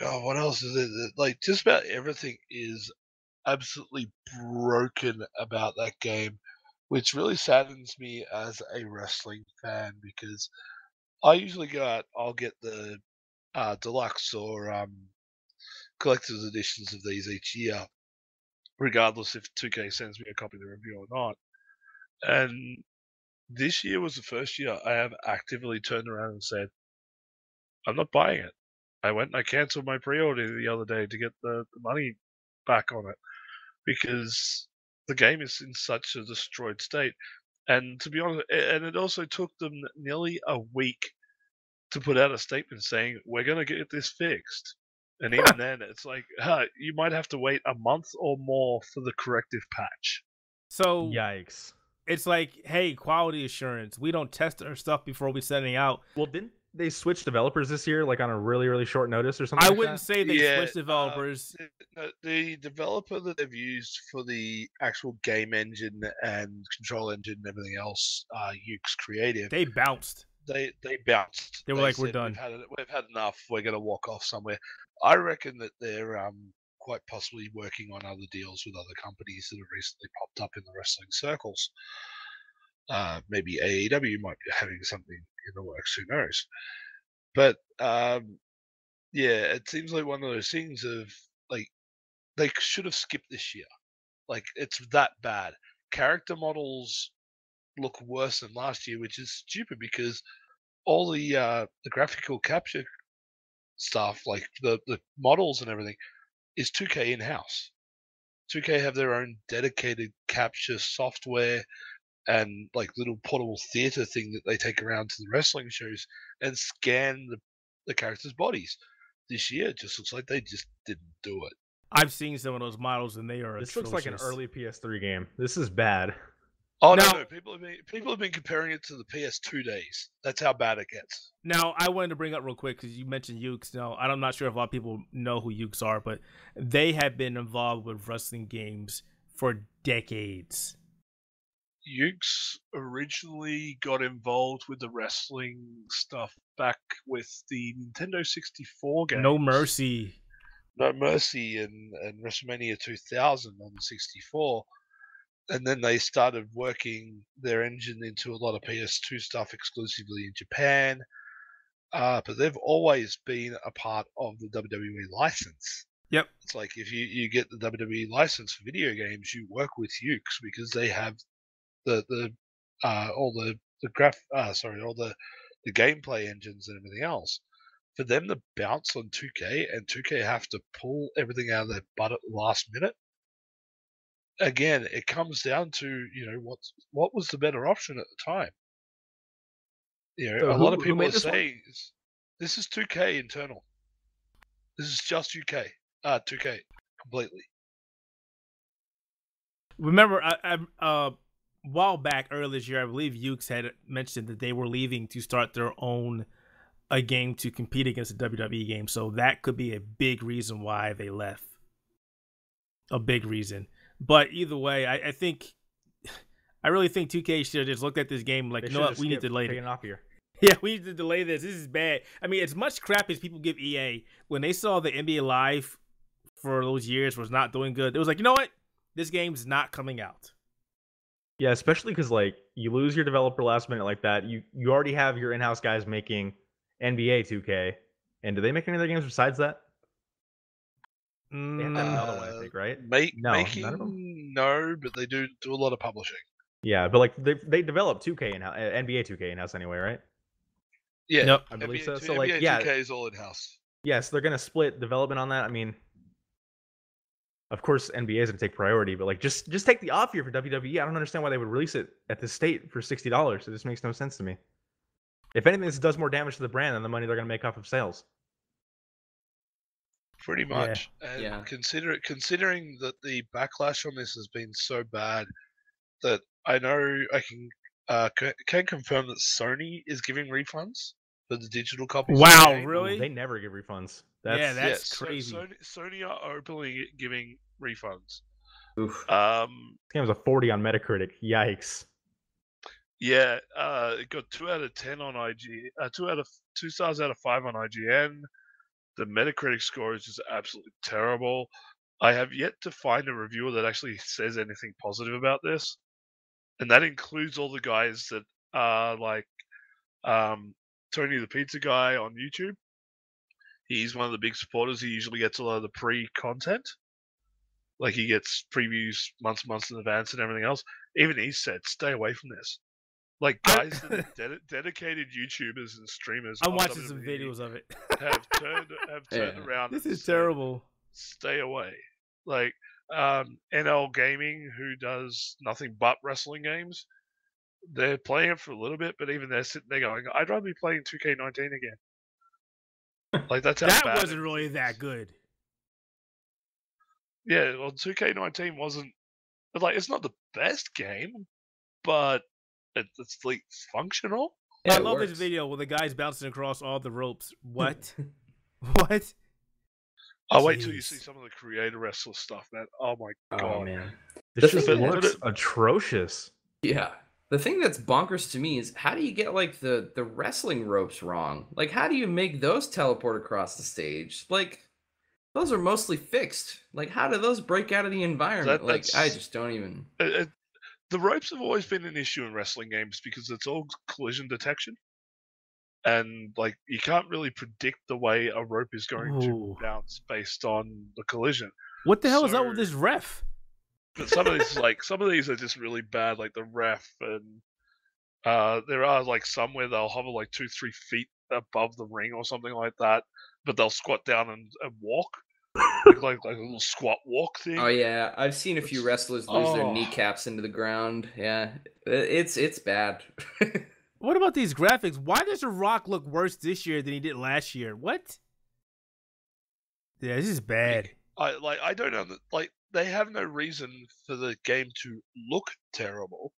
God, what else is it? Like just about everything is absolutely broken about that game, which really saddens me as a wrestling fan because I usually go out, I'll get the uh, deluxe or um, collector's editions of these each year, regardless if 2K sends me a copy of the review or not. And this year was the first year I have actively turned around and said, I'm not buying it. I went and I cancelled my pre-order the other day to get the, the money back on it because the game is in such a destroyed state. And to be honest, and it also took them nearly a week to put out a statement saying we're going to get this fixed. And even then, it's like huh, you might have to wait a month or more for the corrective patch. So Yikes. it's like, hey, quality assurance. We don't test our stuff before we send it out. Well, didn't they switch developers this year, like on a really, really short notice or something? I like wouldn't that? say they Yeah, switched developers. The, uh, the developer that they've used for the actual game engine and control engine and everything else, uh, Yuke's Creative, they bounced. they they bounced. They were like, "We're done." We've had, we've had enough. We're going to walk off somewhere. I reckon that they're um, quite possibly working on other deals with other companies that have recently popped up in the wrestling circles. Uh, maybe AEW might be having something in the works. Who knows? But um, yeah, it seems like one of those things of like they should have skipped this year. Like it's that bad. Character models look worse than last year, which is stupid because all the uh, the graphical capture stuff, like the the models and everything, is 2K in house. 2K have their own dedicated capture software and like little portable theater thing that they take around to the wrestling shows and scan the, the characters' bodies. This year, it just looks like they just didn't do it. I've seen some of those models and they are. This looks like an early PS3 game. This is bad. Oh no, Now- no, people have been people have been comparing it to the PS2 days. That's how bad it gets. Now, I wanted to bring up real quick because you mentioned Yuke's. Now, I'm not sure if a lot of people know who Yuke's are, but they have been involved with wrestling games for decades. Yuke's originally got involved with the wrestling stuff back with the Nintendo 64 game. No Mercy. No Mercy and, and WrestleMania 2000 on the 64. And then they started working their engine into a lot of PS2 stuff exclusively in Japan. Uh, but they've always been a part of the WWE license. Yep. It's like if you, you get the WWE license for video games, you work with Yuke's because they have the the uh, all the the graph uh, sorry all the the gameplay engines and everything else. For them to bounce on 2K and 2K have to pull everything out of their butt at the last minute. Again, it comes down to you know what what was the better option at the time. You know, So a who- lot of people are this one? saying it's- this is 2K internal. This is just UK, uh, 2K completely. Remember, I, I, uh, while back, earlier this year, I believe Yuke's had mentioned that they were leaving to start their own a game to compete against the WWE game. So that could be a big reason why they left. A big reason. But either way, I, I think, I really think 2K should have just looked at this game like, you know what, we need to delay it off here. Yeah, we need to delay this. This is bad. I mean, as much crap as people give EA, when they saw the NBA Live for those years was not doing good, it was like, you know what? This game's not coming out. Yeah, especially because like you lose your developer last minute like that. You you already have your in-house guys making NBA 2K, and do they make any other games besides that? They have Mm, another one, I Uh, think, right? Make, No, none of making no, but they do do a lot of publishing. Yeah, but like they they develop 2K in house, NBA 2K in house anyway, right? Yeah, Yep. I believe NBA, so. two- So like, NBA yeah, 2K is all in house. yes, they're gonna split development on that. I mean, of course, NBA is gonna take priority, but like, just just take the off year for WWE. I don't understand why they would release it at this state for sixty dollars. It just makes no sense to me. If anything, this does more damage to the brand than the money they're gonna make off of sales. Pretty Yeah. much. And Yeah. consider considering that the backlash on this has been so bad that I know I can uh, can confirm that Sony is giving refunds for the digital copies. of the Wow, really? They never give refunds. Yeah, That's, Yeah, That's so- crazy. Sony, Sony are openly giving refunds. Oof. Um, this game was a forty on Metacritic. Yikes. yeah, uh, it got two out of ten on IG, uh, two out of two stars out of five on IGN. The Metacritic score is just absolutely terrible. I have yet to find a reviewer that actually says anything positive about this, and that includes all the guys that are like um, Tony the Pizza Guy on YouTube. He's one of the big supporters. He usually gets a lot of the pre-content, like he gets previews months, and months in advance, and everything else. Even he said, "Stay away from this." Like guys that are dedi- dedicated YouTubers and streamers. I'm on watching some videos of it. Have turned have turned Yeah. around. this and is said, terrible. Stay away. Like um, NL Gaming, who does nothing but wrestling games, they're playing it for a little bit, but even they're sitting there going, "I'd rather be playing 2K19 again." Like that's how That bad wasn't it really that good. Yeah, well, 2K19 wasn't like it's not the best game, but it, it's like functional. Yeah, I it love works. this video where the guy's bouncing across all the ropes. What? what? I'll wait till you see some of the creator wrestler stuff, man. Oh my god, Oh god. man. This The just thing that- looks atrocious. Yeah. The thing that's bonkers to me is how do you get like the the wrestling ropes wrong? Like how do you make those teleport across the stage? Like those are mostly fixed. Like how do those break out of the environment? like I just don't even it, it- the ropes have always been an issue in wrestling games because it's all collision detection, and like you can't really predict the way a rope is going Ooh. to bounce based on the collision. What the hell is up with this ref? But some of these, like some of these, are just really bad, like the ref, and uh, there are like some where they'll hover like two, three feet above the ring or something like that, but they'll squat down and, and walk, like, like like a little squat walk thing. Oh yeah, I've seen a few wrestlers lose their oh. kneecaps into the ground. Yeah. It's it's bad. What about these graphics? Why does The Rock look worse this year than he did last year? What? Yeah, this is bad. I like I don't know that like they have no reason for the game to look terrible.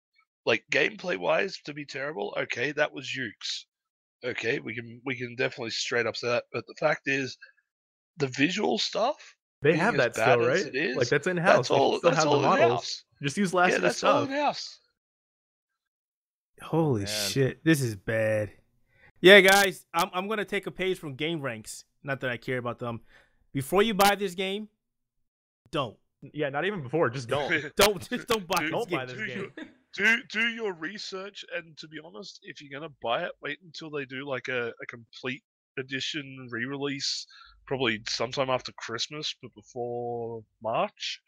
Like gameplay wise to be terrible, okay, that was Yuke's. Okay, we can we can definitely straight up say that. But the fact is the visual stuff, They have as that bad still, right? it is, like that's in house. that's all still that's have all the in models. house. Just use last Yeah, year's that's all stuff. in house. Holy Man. shit, this is bad. Yeah, guys, I'm I'm gonna take a page from Gameranx. Not that I care about them. Before you buy this game, don't, Yeah, not even before. Just don't. don't, just don't buy Dude, this don't game. buy this do game. your- do do your research and to be honest, if you're gonna buy it, wait until they do like a, a complete edition re-release, probably sometime after Christmas, but before March.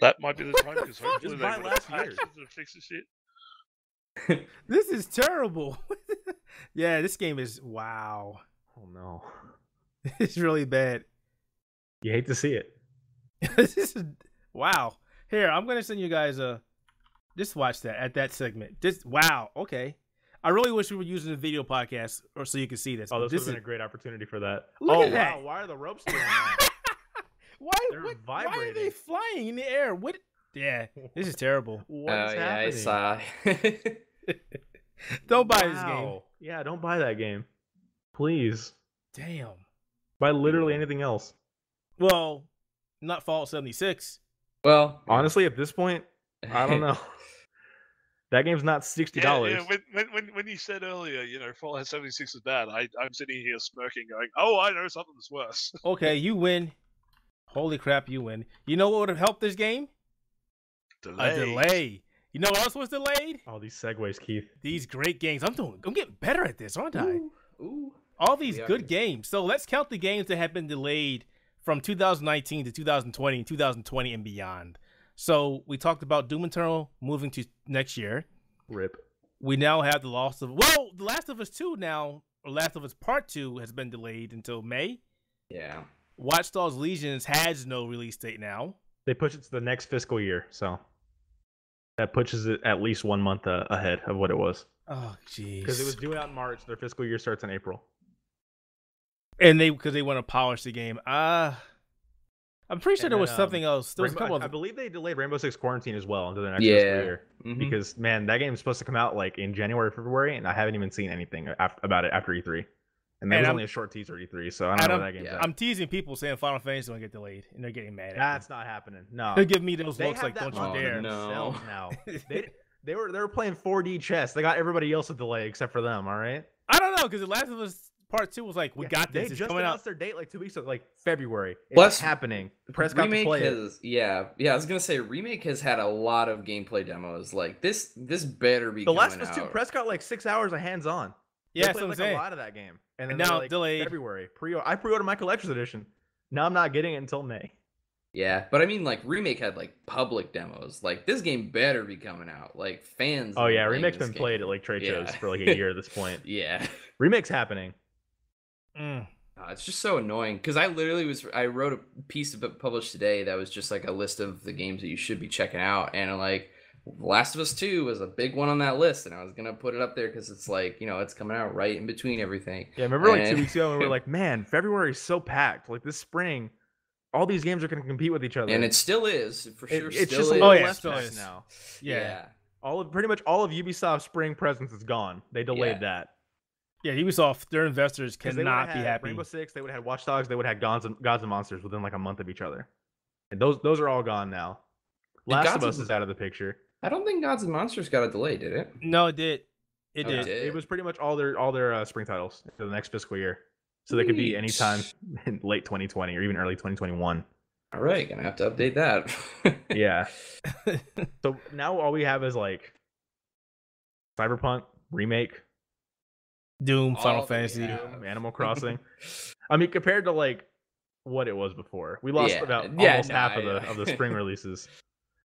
That might be the time because hopefully they buy last year. to fix the shit. This is terrible. yeah, this game is wow. Oh no. It's really bad. You hate to see it. this is wow. Here, I'm gonna send you guys a. Just watch that at that segment. Just wow. Okay. I really wish we were using the video podcast or so you could see this. Oh, but this would this have been is a great opportunity for that. Look oh at that. wow, why are the ropes doing that? why, They're what, why are they flying in the air? What? Yeah, this is terrible. Oh What is oh, yeah, I happening? saw. Don't buy this game. Yeah, don't buy that game. Please. Damn. Buy literally anything else. Well, not Fallout 76. well, Honestly, at this point, I don't know. that game's not sixty dollars. yeah, when, when when when you said earlier, you know, Fallout 76 is bad, I I'm sitting here smirking, going, "Oh, I know something that's worse." Okay, you win. Holy crap, you win. You know what would have helped this game? Delay. A delay. You know what else was delayed? All these segues, Keith. These great games. I'm doing. I'm getting better at this, aren't I? Ooh, ooh. All these Yeah. good games. So let's count the games that have been delayed from 2019 to 2020 and 2020 and beyond. So we talked about Doom Eternal moving to next year. Rip. We now have the Lost of well, The Last of Us Two now, or Last of Us Part Two has been delayed until May. Yeah. Watch Dogs Legions has no release date now. They push it to the next fiscal year, so that pushes it at least one month uh, ahead of what it was. Oh, jeez. Because it was due out in March. Their fiscal year starts in April. And they because they want to polish the game. Uh I'm pretty sure And there then, was um, something else. There was a Rainbow- couple I, I believe they delayed Rainbow Six Quarantine as well into the next Yeah. fiscal year. Mhm. Because man, that game is supposed to come out like in January, February, and I haven't even seen anything af- about it after E3. And that And was I'm- only a short teaser at E3, so I don't and know I'm- that game's yeah. I'm teasing people saying Final Fantasy don't get delayed, and they're getting mad at me. That's not happening. No, They're giving me those they looks like, that "Don't you Oh, dare!" no. themselves now. they, they were they were playing 4D chess. They got everybody else to delay except for them. All right. I don't know because the Last of Us Part Two was like, "We Yeah, got this. They It's just coming announced out." their date like two weeks ago, like February. It's Plus, happening. The press got to remake play it. has yeah yeah. I was gonna say remake has had a lot of gameplay demos. Like this this better be The Last of coming Us Two out. press got like six hours of hands on. Yeah, They that's played what I'm like saying. a lot of that game, and, And then they're now like, delayed. February. Pre I pre-ordered my collector's edition. Now I'm not getting it until May. Yeah, but I mean like remake had like public demos. Like this game better be coming out. Like fans. Oh yeah, playing remake's this been played at like trade Yeah. shows for like a year at this point. Yeah. Remake's happening. Mm. Uh, it's just so annoying because I literally was I wrote a piece of it published today that was just like a list of the games that you should be checking out, and like Last of Us Two was a big one on that list, and I was gonna put it up there because it's like you know it's coming out right in between everything. Yeah, remember like two weeks ago when we were like, man, February is so packed. Like this spring, all these games are going to compete with each other. And it still is for It- sure. it's still just is. Oh, yeah, less still is. now. Yeah. All of pretty much all of Ubisoft's spring presence is gone. They delayed Yeah. that. Yeah, Ubisoft, their investors 'Cause they would've cannot be had happy. Rainbow Six, they would have had Watch Dogs, they would have had Gods and, Gods and Monsters within like a month of each other. And those those are all gone now. Last Gods of Us is out of the picture. I don't think Gods and Monsters got a delay, did it? No, it did. It Oh, it did. did. It was pretty much all their all their uh, spring titles for the next fiscal year. So they could be anytime in late 2020 or even early 2021. All right, gonna have to update that. Yeah. so now all we have is like Cyberpunk remake, Doom, Final All that Fantasy. have. Doom, Animal Crossing. I mean, compared to like what it was before, we lost Yeah, about yeah, almost no, half of the yeah. of the spring releases.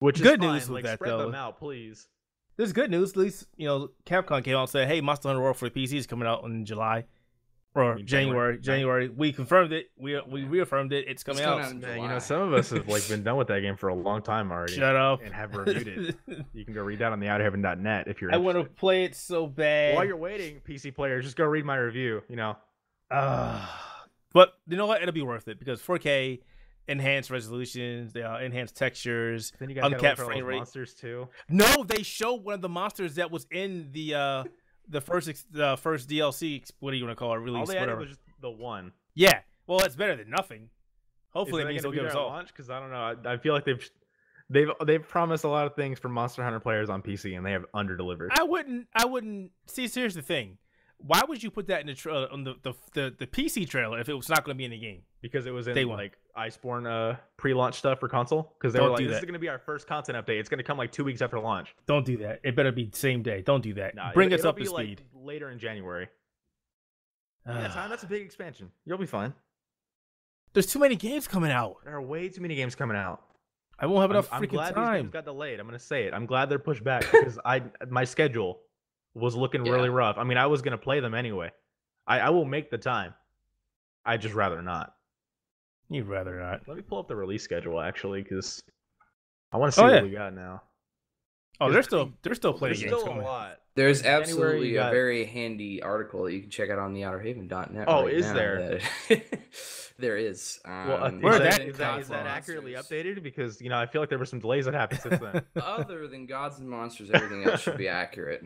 Which is Good fine. news with like, that, spread them though. out, please. There's good news. At least you know Capcom came out and said, "Hey, Monster Hunter World for the PC is coming out in July or I mean, January." January. January. We confirmed it. We we reaffirmed it. It's coming coming out. out in Man, you know, some of us have like been done with that game for a long time already, Shut up. and have reviewed it. You can go read that on the outerhaven.net if you're. I want to play it so bad. While you're waiting, PC players, just go read my review. You know, Ah. but you know what? It'll be worth it because 4K, enhanced resolutions, they are enhanced textures. then you gotta Uncapped look for frame rate. monsters too. No, they showed one of the monsters that was in the uh the first the first DLC. What do you want to call it? All Release, they added whatever. was just the one. Yeah. Well, that's better than nothing. Hopefully, it means they'll be give us all. launch? Because I don't know. I, I feel like they've they've they've promised a lot of things for Monster Hunter players on PC, and they have underdelivered. I wouldn't. I wouldn't. See, here's the thing. Why would you put that in the tra- on the, the the the PC trailer if it was not going to be in the game? because it was in Day one. like Iceborne uh, pre-launch stuff for console. Because they were Don't like, do "This that. is going to be our first content update. It's going to come like two weeks after launch." Don't do that. It better be same day. Don't do that. Nah, Bring it, us up to be, speed. Like, later in January. Yeah, time. That's a big expansion. You'll be fine. There's too many games coming out. There are way too many games coming out. I won't have I'm, enough I'm freaking glad these time. games got delayed. I'm gonna say it. I'm glad they're pushed back because I my schedule was looking really rough. I mean, I was gonna play them anyway. I, I will make the time. I just rather not. You'd rather not. Let me pull up the release schedule actually, because I want to see Oh, what yeah. we got now. Oh, they're still there's still plenty There's games still a lot. There's January, absolutely you a got- very handy article that you can check out on the outerhaven.net. Oh, right is now there? that- there is. Um, Well, uh, Where is, that- that, is, that, is that accurately updated? Because you know, I feel like there were some delays that happened since then. Other than Gods and Monsters, everything else should be accurate.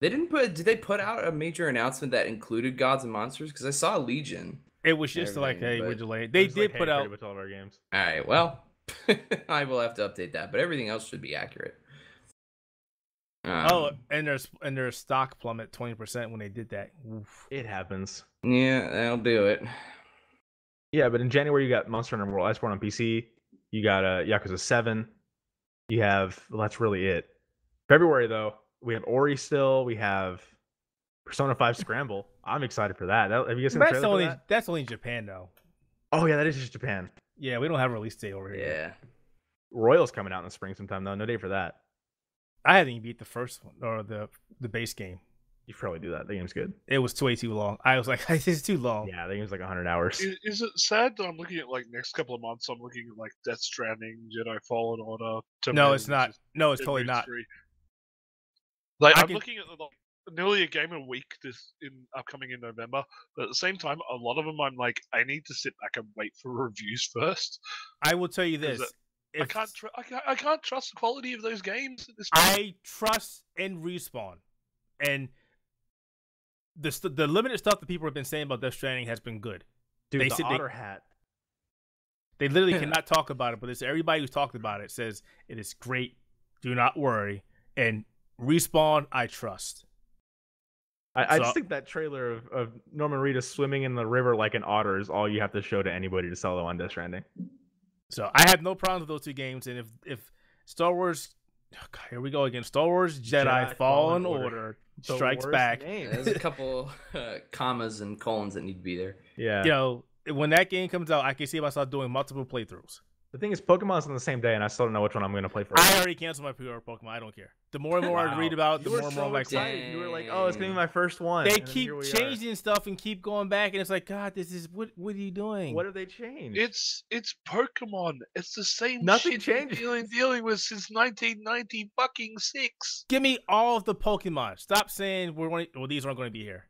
They didn't put. Did they put out a major announcement that included Gods and Monsters? Because I saw Legion. It was just like, hey, we're delayed. They did like, put hey, out with all of our games. All right. Well, I will have to update that, but everything else should be accurate. Um, Oh, and their and their stock plummet twenty percent when they did that. Oof. It happens. yeah, that'll do it. Yeah, but in January you got Monster Hunter World Iceborne on PC. You got uh, Yakuza Seven. You have well, that's really it. February though, we have Ori still. We have Persona Five Scramble. I'm excited for that. that have you guys seen the That's for only that? that's only in Japan though. Oh yeah, that is just Japan. Yeah, we don't have a release date over here. Yeah. Royal's coming out in the spring sometime though. No date for that. I haven't even beat the first one or the the base game. You probably do that. The game's good. It was way too long. I was like, this is too long. Yeah, the game's like 100 hours. Is, is it sad that I'm looking at like next couple of months? I'm looking at like Death Stranding, Jedi Fallen Order. no, it's not. which No, it's totally not. 3. Like I I'm can- looking at like, nearly a game a week this in upcoming in November, but at the same time, a lot of them I'm like, I need to sit back and wait for reviews first. I will tell you this. I If can't, tr- I can't, I can't trust the quality of those games at this point. I trust in respawn, and the st- the limited stuff that people have been saying about Death Stranding has been good. Dude, They the said they- otter hat. They literally cannot talk about it, but it's everybody who's talked about it says it is great. Do not worry. And respawn, I trust. I, I So- just think that trailer of, of Norman Reedus swimming in the river like an otter is all you have to show to anybody to sell on Death Stranding. So I have no problems with those two games. And if if Star Wars, oh God, here we go again. Star Wars Jedi, Jedi Fallen, Fallen Order, Order. The strikes back. name. There's a couple uh, commas and colons that need to be there. Yeah. You know, when that game comes out, I can see myself doing multiple playthroughs. The thing is, Pokemon's on the same day, and I still don't know which one I'm going to play first. I already canceled my pre-order Pokemon. I don't care. The more and more I read about, it, the You more and so more I'm like, excited. You were like, "Oh, it's gonna be my first one." they and keep here we are. changing stuff and keep going back, and it's like, God, this is what? What are you doing? What have they changed? It's it's Pokemon. It's the same Nothing shit we've changes. been dealing, dealing with since 1990 fucking six. Give me all of the Pokemon. Stop saying we're going. Well, these aren't going to be here.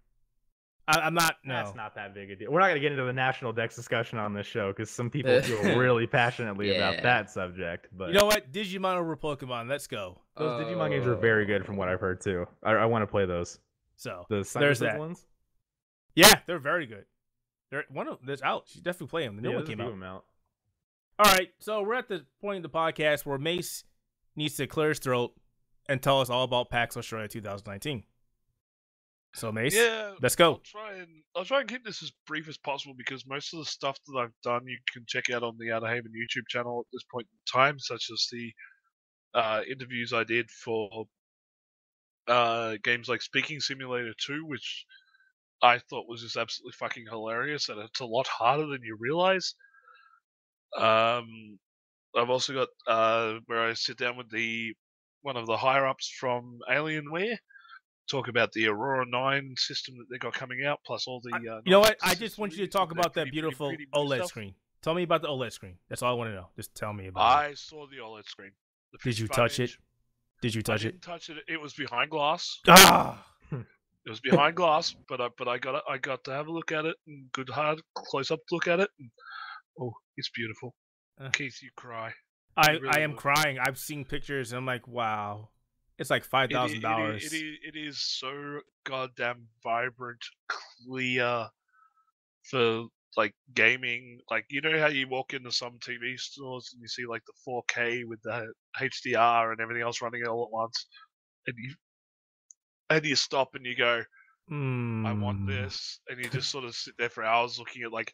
I, I'm not. No. That's not that big a deal. We're not going to get into the national dex discussion on this show because some people feel really passionately Yeah. about that subject. But You know what? Digimon over Pokemon. Let's go. those oh. Digimon games are very good from what I've heard too. I, I want to play those. So The there's Cyberpunk that. ones. Yeah, they're very good. They're one of that's out. You definitely play them. The new yeah, one came few out. of 'em out. All right, so we're at the point of the podcast where Mace needs to clear his throat and tell us all about PAX Australia 2019. So Mace, Yeah, let's I'll go. try and I'll try and keep this as brief as possible because most of the stuff that I've done you can check out on the Outer Haven YouTube channel at this point in time, such as the uh, interviews I did for uh, games like Speaking Simulator 2, which I thought was just absolutely fucking hilarious, and it's a lot harder than you realize. Um, I've also got uh, where I sit down with the one of the higher ups from Alienware talk about the Aurora 9 system that they got coming out, plus all the. Uh, You know what? I just want you to talk about that pretty, pretty, beautiful pretty blue OLED stuff. screen. Tell me about the OLED screen. That's all I want to know. Just tell me about it. I saw the OLED screen. The Did you 55 touch it? Did you touch it? didn't touch it. It was behind glass. Ah, It was behind glass, but I but I got. I got to have a look at it, and good hard close up look at it. And, oh, it's beautiful. Uh. Keith, you cry. I really I am crying. I've seen pictures and I'm like, wow. It's like five It it dollars. It is, it is so goddamn vibrant, clear for like gaming. Like you know how you walk into some TV stores and you see like the 4K with the HDR and everything else running all at once, and you and you stop and you go, I want Mm. this, and you just sort of sit there for hours looking at like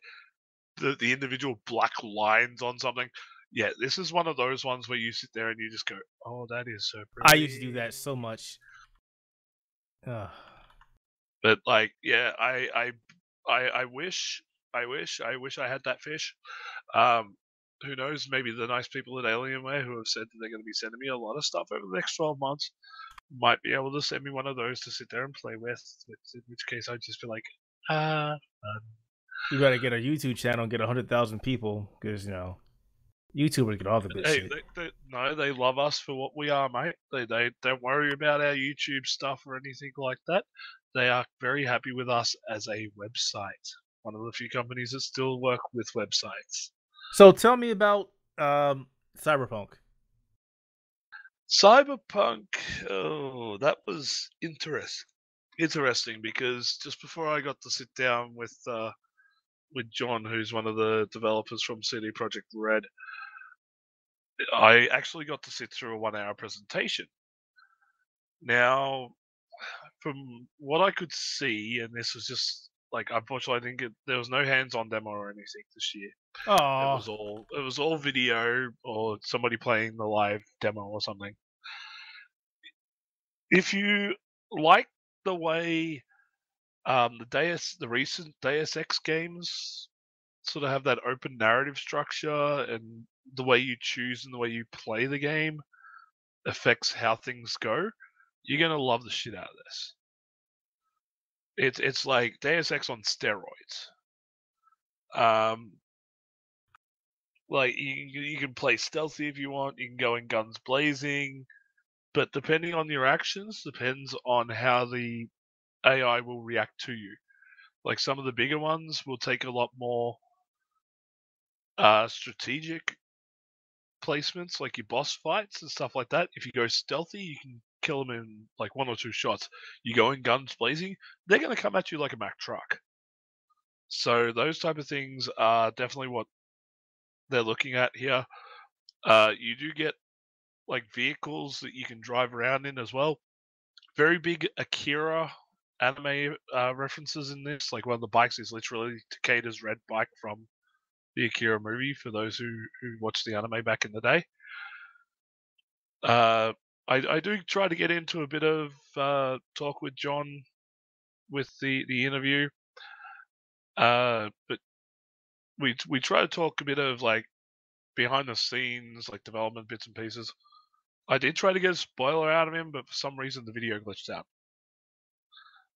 the the individual black lines on something. Yeah, this is one of those ones where you sit there and you just go, "Oh, that is so pretty." I used to do that so much. Ugh. But like, yeah, I, I, I, I wish, I wish, I wish I had that fish. Um, who knows? Maybe the nice people at Alienware who have said that they're going to be sending me a lot of stuff over the next twelve months might be able to send me one of those to sit there and play with. which- In which case, I'd just be like, ah, We gotta get a YouTube channel and get hundred thousand people because you know YouTubers get all the good hey, shit. they, they, no, they love us for what we are, mate. They, they don't worry about our YouTube stuff or anything like that. They are very happy with us as a website. One of the few companies that still work with websites. So tell me about um, Cyberpunk. Cyberpunk, oh, that was interest, interesting because just before I got to sit down with uh, with John, who's one of the developers from CD Projekt Red, I actually got to sit through a one-hour presentation. Now, from what I could see, and this was just like unfortunately, I didn't get there was no hands-on demo or anything this year. Oh, It was all it was all video or somebody playing the live demo or something. If you like the way um, the Deus the recent Deus Ex games sort of have that open narrative structure and the way you choose and the way you play the game affects how things go, you're gonna love the shit out of this. It's it's like Deus Ex on steroids. Um, like you you can play stealthy if you want. You can go in guns blazing, but depending on your actions, depends on how the AI will react to you. Like some of the bigger ones will take a lot more uh, strategic placements, like your boss fights and stuff like that. If you go stealthy, you can kill them in like one or two shots. You go in guns blazing, they're going to come at you like a Mack truck. So those type of things are definitely what they're looking at here. Uh, you do get like vehicles that you can drive around in as well. Very big Akira anime uh, references in this. Like one of the bikes is literally Kaneda's red bike from the Akira movie. For those who who watched the anime back in the day, uh, I, I do try to get into a bit of uh, talk with John with the the interview, uh, but we we try to talk a bit of like behind the scenes, like development bits and pieces. I did try to get a spoiler out of him, but for some reason the video glitched out.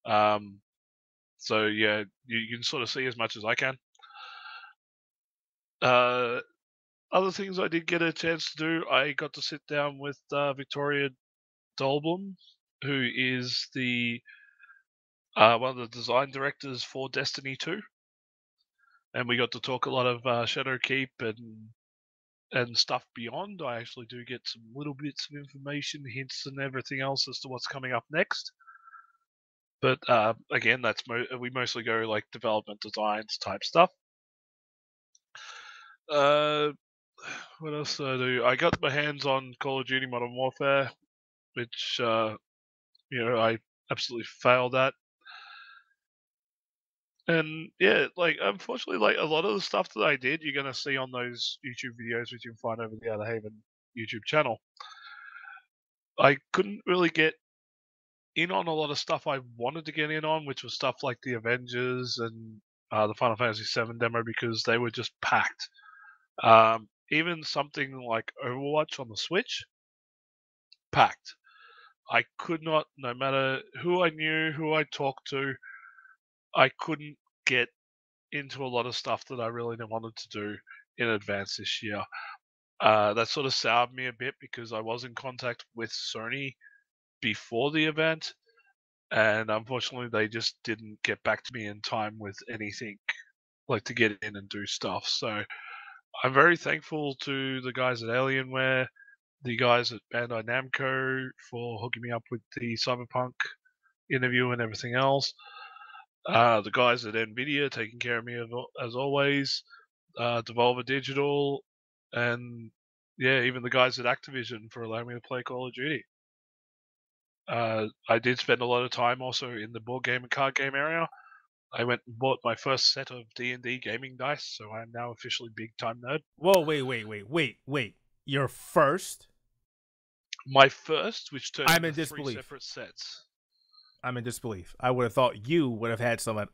Um, so yeah, you, you can sort of see as much as I can. Uh, other things I did get a chance to do, I got to sit down with uh, Victoria Dolblum, who is the uh, one of the design directors for Destiny 2. And we got to talk a lot of uh, Shadowkeep and and stuff beyond. I actually do get some little bits of information, hints, and everything else as to what's coming up next. But uh, again, that's mo- we mostly go like development designs type stuff. Uh, what else did I do? I got my hands on Call of Duty Modern Warfare, which uh, you know I absolutely failed at. And yeah, like unfortunately, like a lot of the stuff that I did, you're gonna see on those YouTube videos, which you can find over the Outer Haven YouTube channel. I couldn't really get in on a lot of stuff I wanted to get in on, which was stuff like the Avengers and uh, the Final Fantasy VII demo because they were just packed. Um, even something like Overwatch on the Switch, packed. I could not, no matter who I knew, who I talked to, I couldn't get into a lot of stuff that I really wanted to do in advance this year. Uh, that sort of soured me a bit because I was in contact with Sony before the event, and unfortunately, they just didn't get back to me in time with anything like to get in and do stuff. So I'm very thankful to the guys at Alienware, the guys at Bandai Namco for hooking me up with the Cyberpunk interview and everything else. Uh, the guys at Nvidia taking care of me as always. Uh, Devolver Digital, and yeah, even the guys at Activision for allowing me to play Call of Duty. Uh, I did spend a lot of time also in the board game and card game area. I went and bought my first set of D and D gaming dice, so I'm now officially big time nerd. Whoa, wait, wait, wait, wait, wait! Your first? My first, which turned I'm in into disbelief. three separate sets. I'm in disbelief. I would have thought you would have had some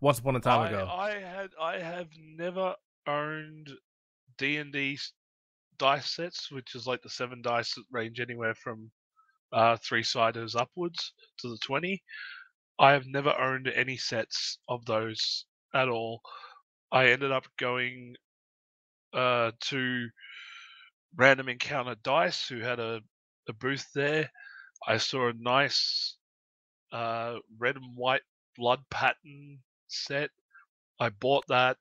once upon a time I, ago. I had I have never owned D and D dice sets, which is like the seven dice that range anywhere from uh, three siders upwards to the twenty. I have never owned any sets of those at all. I ended up going uh, to Random Encounter Dice, who had a, a booth there. I saw a nice uh, red and white blood pattern set. I bought that.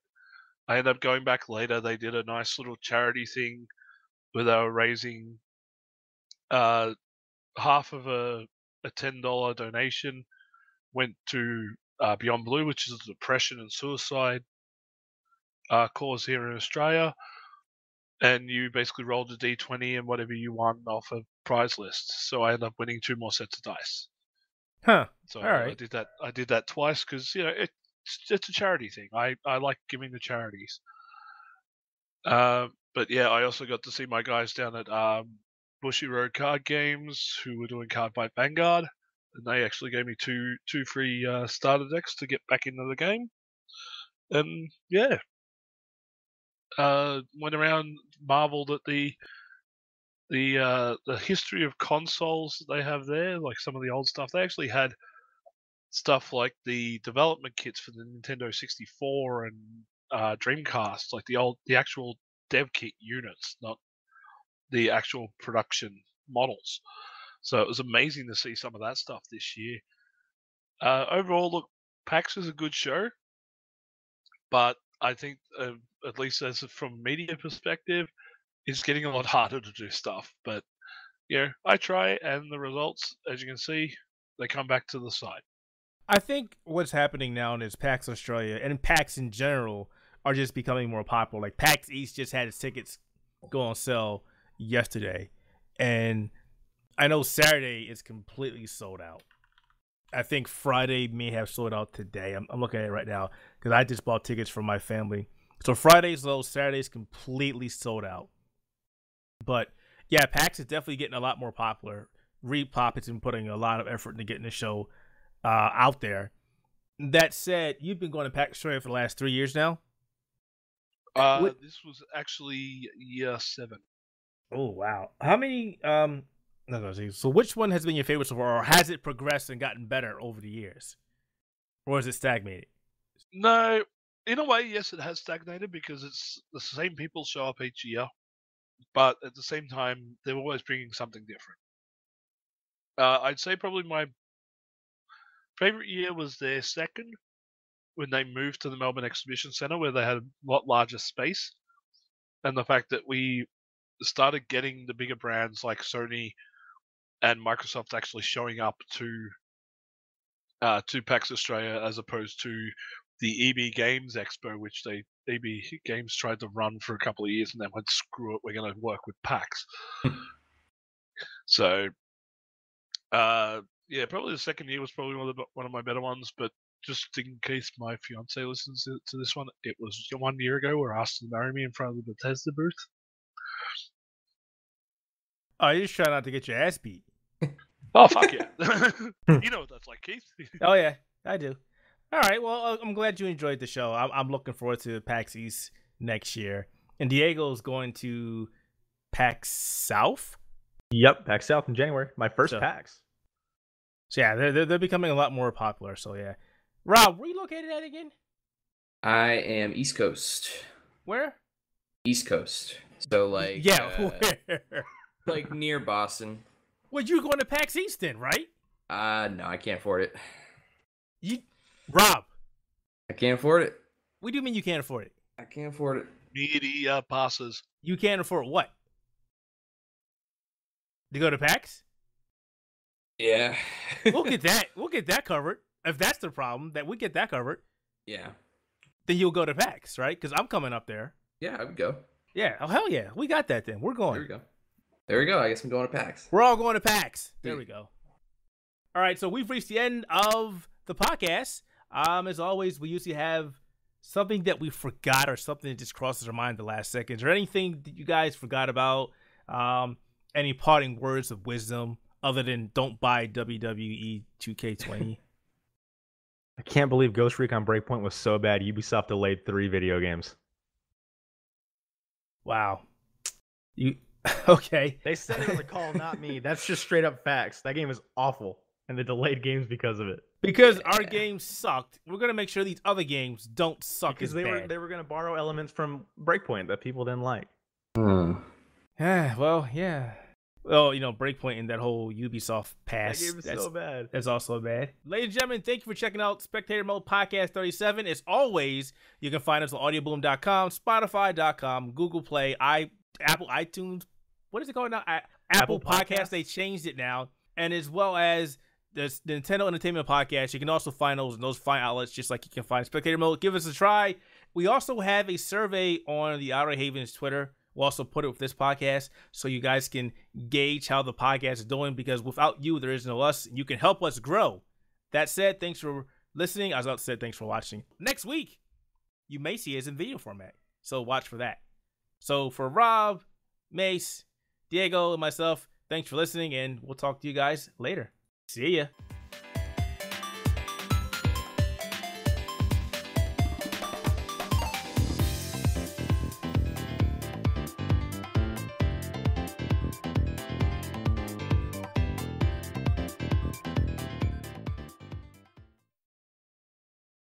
I ended up going back later. They did a nice little charity thing where they were raising uh, half of a, a $10 donation went to uh, Beyond Blue, which is a depression and suicide uh, cause here in Australia. And you basically rolled a d20 and whatever you won off a prize list. So I ended up winning two more sets of dice. Huh. So All I did that. I did that twice because you know it's it's a charity thing. I I like giving to charities. Uh, but yeah, I also got to see my guys down at um, Bushiroad Card Games who were doing Card Fight Vanguard, and they actually gave me two two free uh, starter decks to get back into the game. And yeah, uh, went around, marveled at the the uh, the history of consoles that they have there, like some of the old stuff. They actually had stuff like the development kits for the Nintendo 64 and uh, Dreamcast, like the old the actual dev kit units, not the actual production models. So it was amazing to see some of that stuff this year. Uh, overall, look, PAX is a good show, but I think, uh, at least as from media perspective, it's getting a lot harder to do stuff. But yeah, I try, and the results, as you can see, they come back to the side. I think what's happening now is PAX Australia and PAX in general are just becoming more popular. Like PAX East just had its tickets go on sale yesterday, and I know Saturday is completely sold out. I think Friday may have sold out today. I'm, I'm looking at it right now because I just bought tickets for my family. So Friday's low, Saturday's completely sold out. But yeah, PAX is definitely getting a lot more popular. ReedPop has been putting a lot of effort into getting the show uh, out there. That said, you've been going to PAX Australia for the last three years now. Uh, What- this was actually year seven. Oh wow! How many? Um, no, no, see, so which one has been your favorite so far, or has it progressed and gotten better over the years, or is it stagnated? No, in a way, yes, it has stagnated because it's the same people show up each year, but at the same time, they're always bringing something different. Uh, I'd say probably my favorite year was their second when they moved to the Melbourne Exhibition Centre where they had a lot larger space, and the fact that we started getting the bigger brands like Sony and Microsoft actually showing up to uh, to PAX Australia as opposed to the EB Games Expo, which they EB Games tried to run for a couple of years and then went screw it, we're going to work with PAX. so, uh, yeah, probably the second year was probably one of the, one of my better ones. But just in case my fiance listens to, to this one, it was one year ago where I asked to marry me in front of the Bethesda booth. Oh, you're just trying not to get your ass beat. Oh fuck yeah! you know what that's like, Keith. Oh yeah, I do. All right, well, uh, I'm glad you enjoyed the show. I'm, I'm looking forward to PAX East next year, and Diego's going to PAX South. Yep, PAX South in January. My first So- PAX. So yeah, they're, they're they're becoming a lot more popular. So yeah, Rob, where you located at again? I am East Coast. Where? East Coast. So like yeah, uh, where? like near Boston. Well, you're going to PAX East then, right? Uh no, I can't afford it. You, Rob, I can't afford it. what do you mean you can't afford it? I can't afford it. Media passes. You can't afford what? To go to PAX? Yeah. We'll get that. We'll get that covered. If that's the problem, that we get that covered, yeah. then you'll go to PAX, right? Because I'm coming up there. Yeah, I would go. Yeah. Oh hell yeah, we got that. Then we're going. There we going. go. There we go. I guess I'm going to PAX. We're all going to PAX. There we go. All right, so we've reached the end of the podcast. Um, as always, we usually have something that we forgot or something that just crosses our mind the last seconds, or anything that you guys forgot about. Um, any parting words of wisdom other than don't buy WWE 2K20. I can't believe Ghost Recon Breakpoint was so bad. Ubisoft delayed three video games. wow. You okay? They said it on the call, not me. That's just straight up facts. That game is awful, and they delayed games because of it. Because our game sucked, we're gonna make sure these other games don't suck Because as they bad. were they were gonna borrow elements from Breakpoint that people didn't like. Hmm. Yeah, well, yeah. Well, you know, Breakpoint and that whole Ubisoft pass. That game is that's, so bad. that's also bad. Ladies and gentlemen, thank you for checking out Spectator Mode Podcast 37. As always, you can find us on audioboom.com, spotify.com, Google Play, i Apple iTunes. What is it called now? I, Apple, Apple Podcast. They changed it now. And as well as the the Nintendo Entertainment Podcast, you can also find those in those fine outlets, just like you can find Spectator Mode. Give us a try. We also have a survey on the Outerhaven's Twitter. We'll also put it with this podcast so you guys can gauge how the podcast is doing because without you, there is no us. You can help us grow. That said, thanks for listening. I was about to say thanks for watching. Next week, you may see us in video format. So watch for that. So for Rob, Mace, Diego, and myself, thanks for listening, and we'll talk to you guys later. See ya.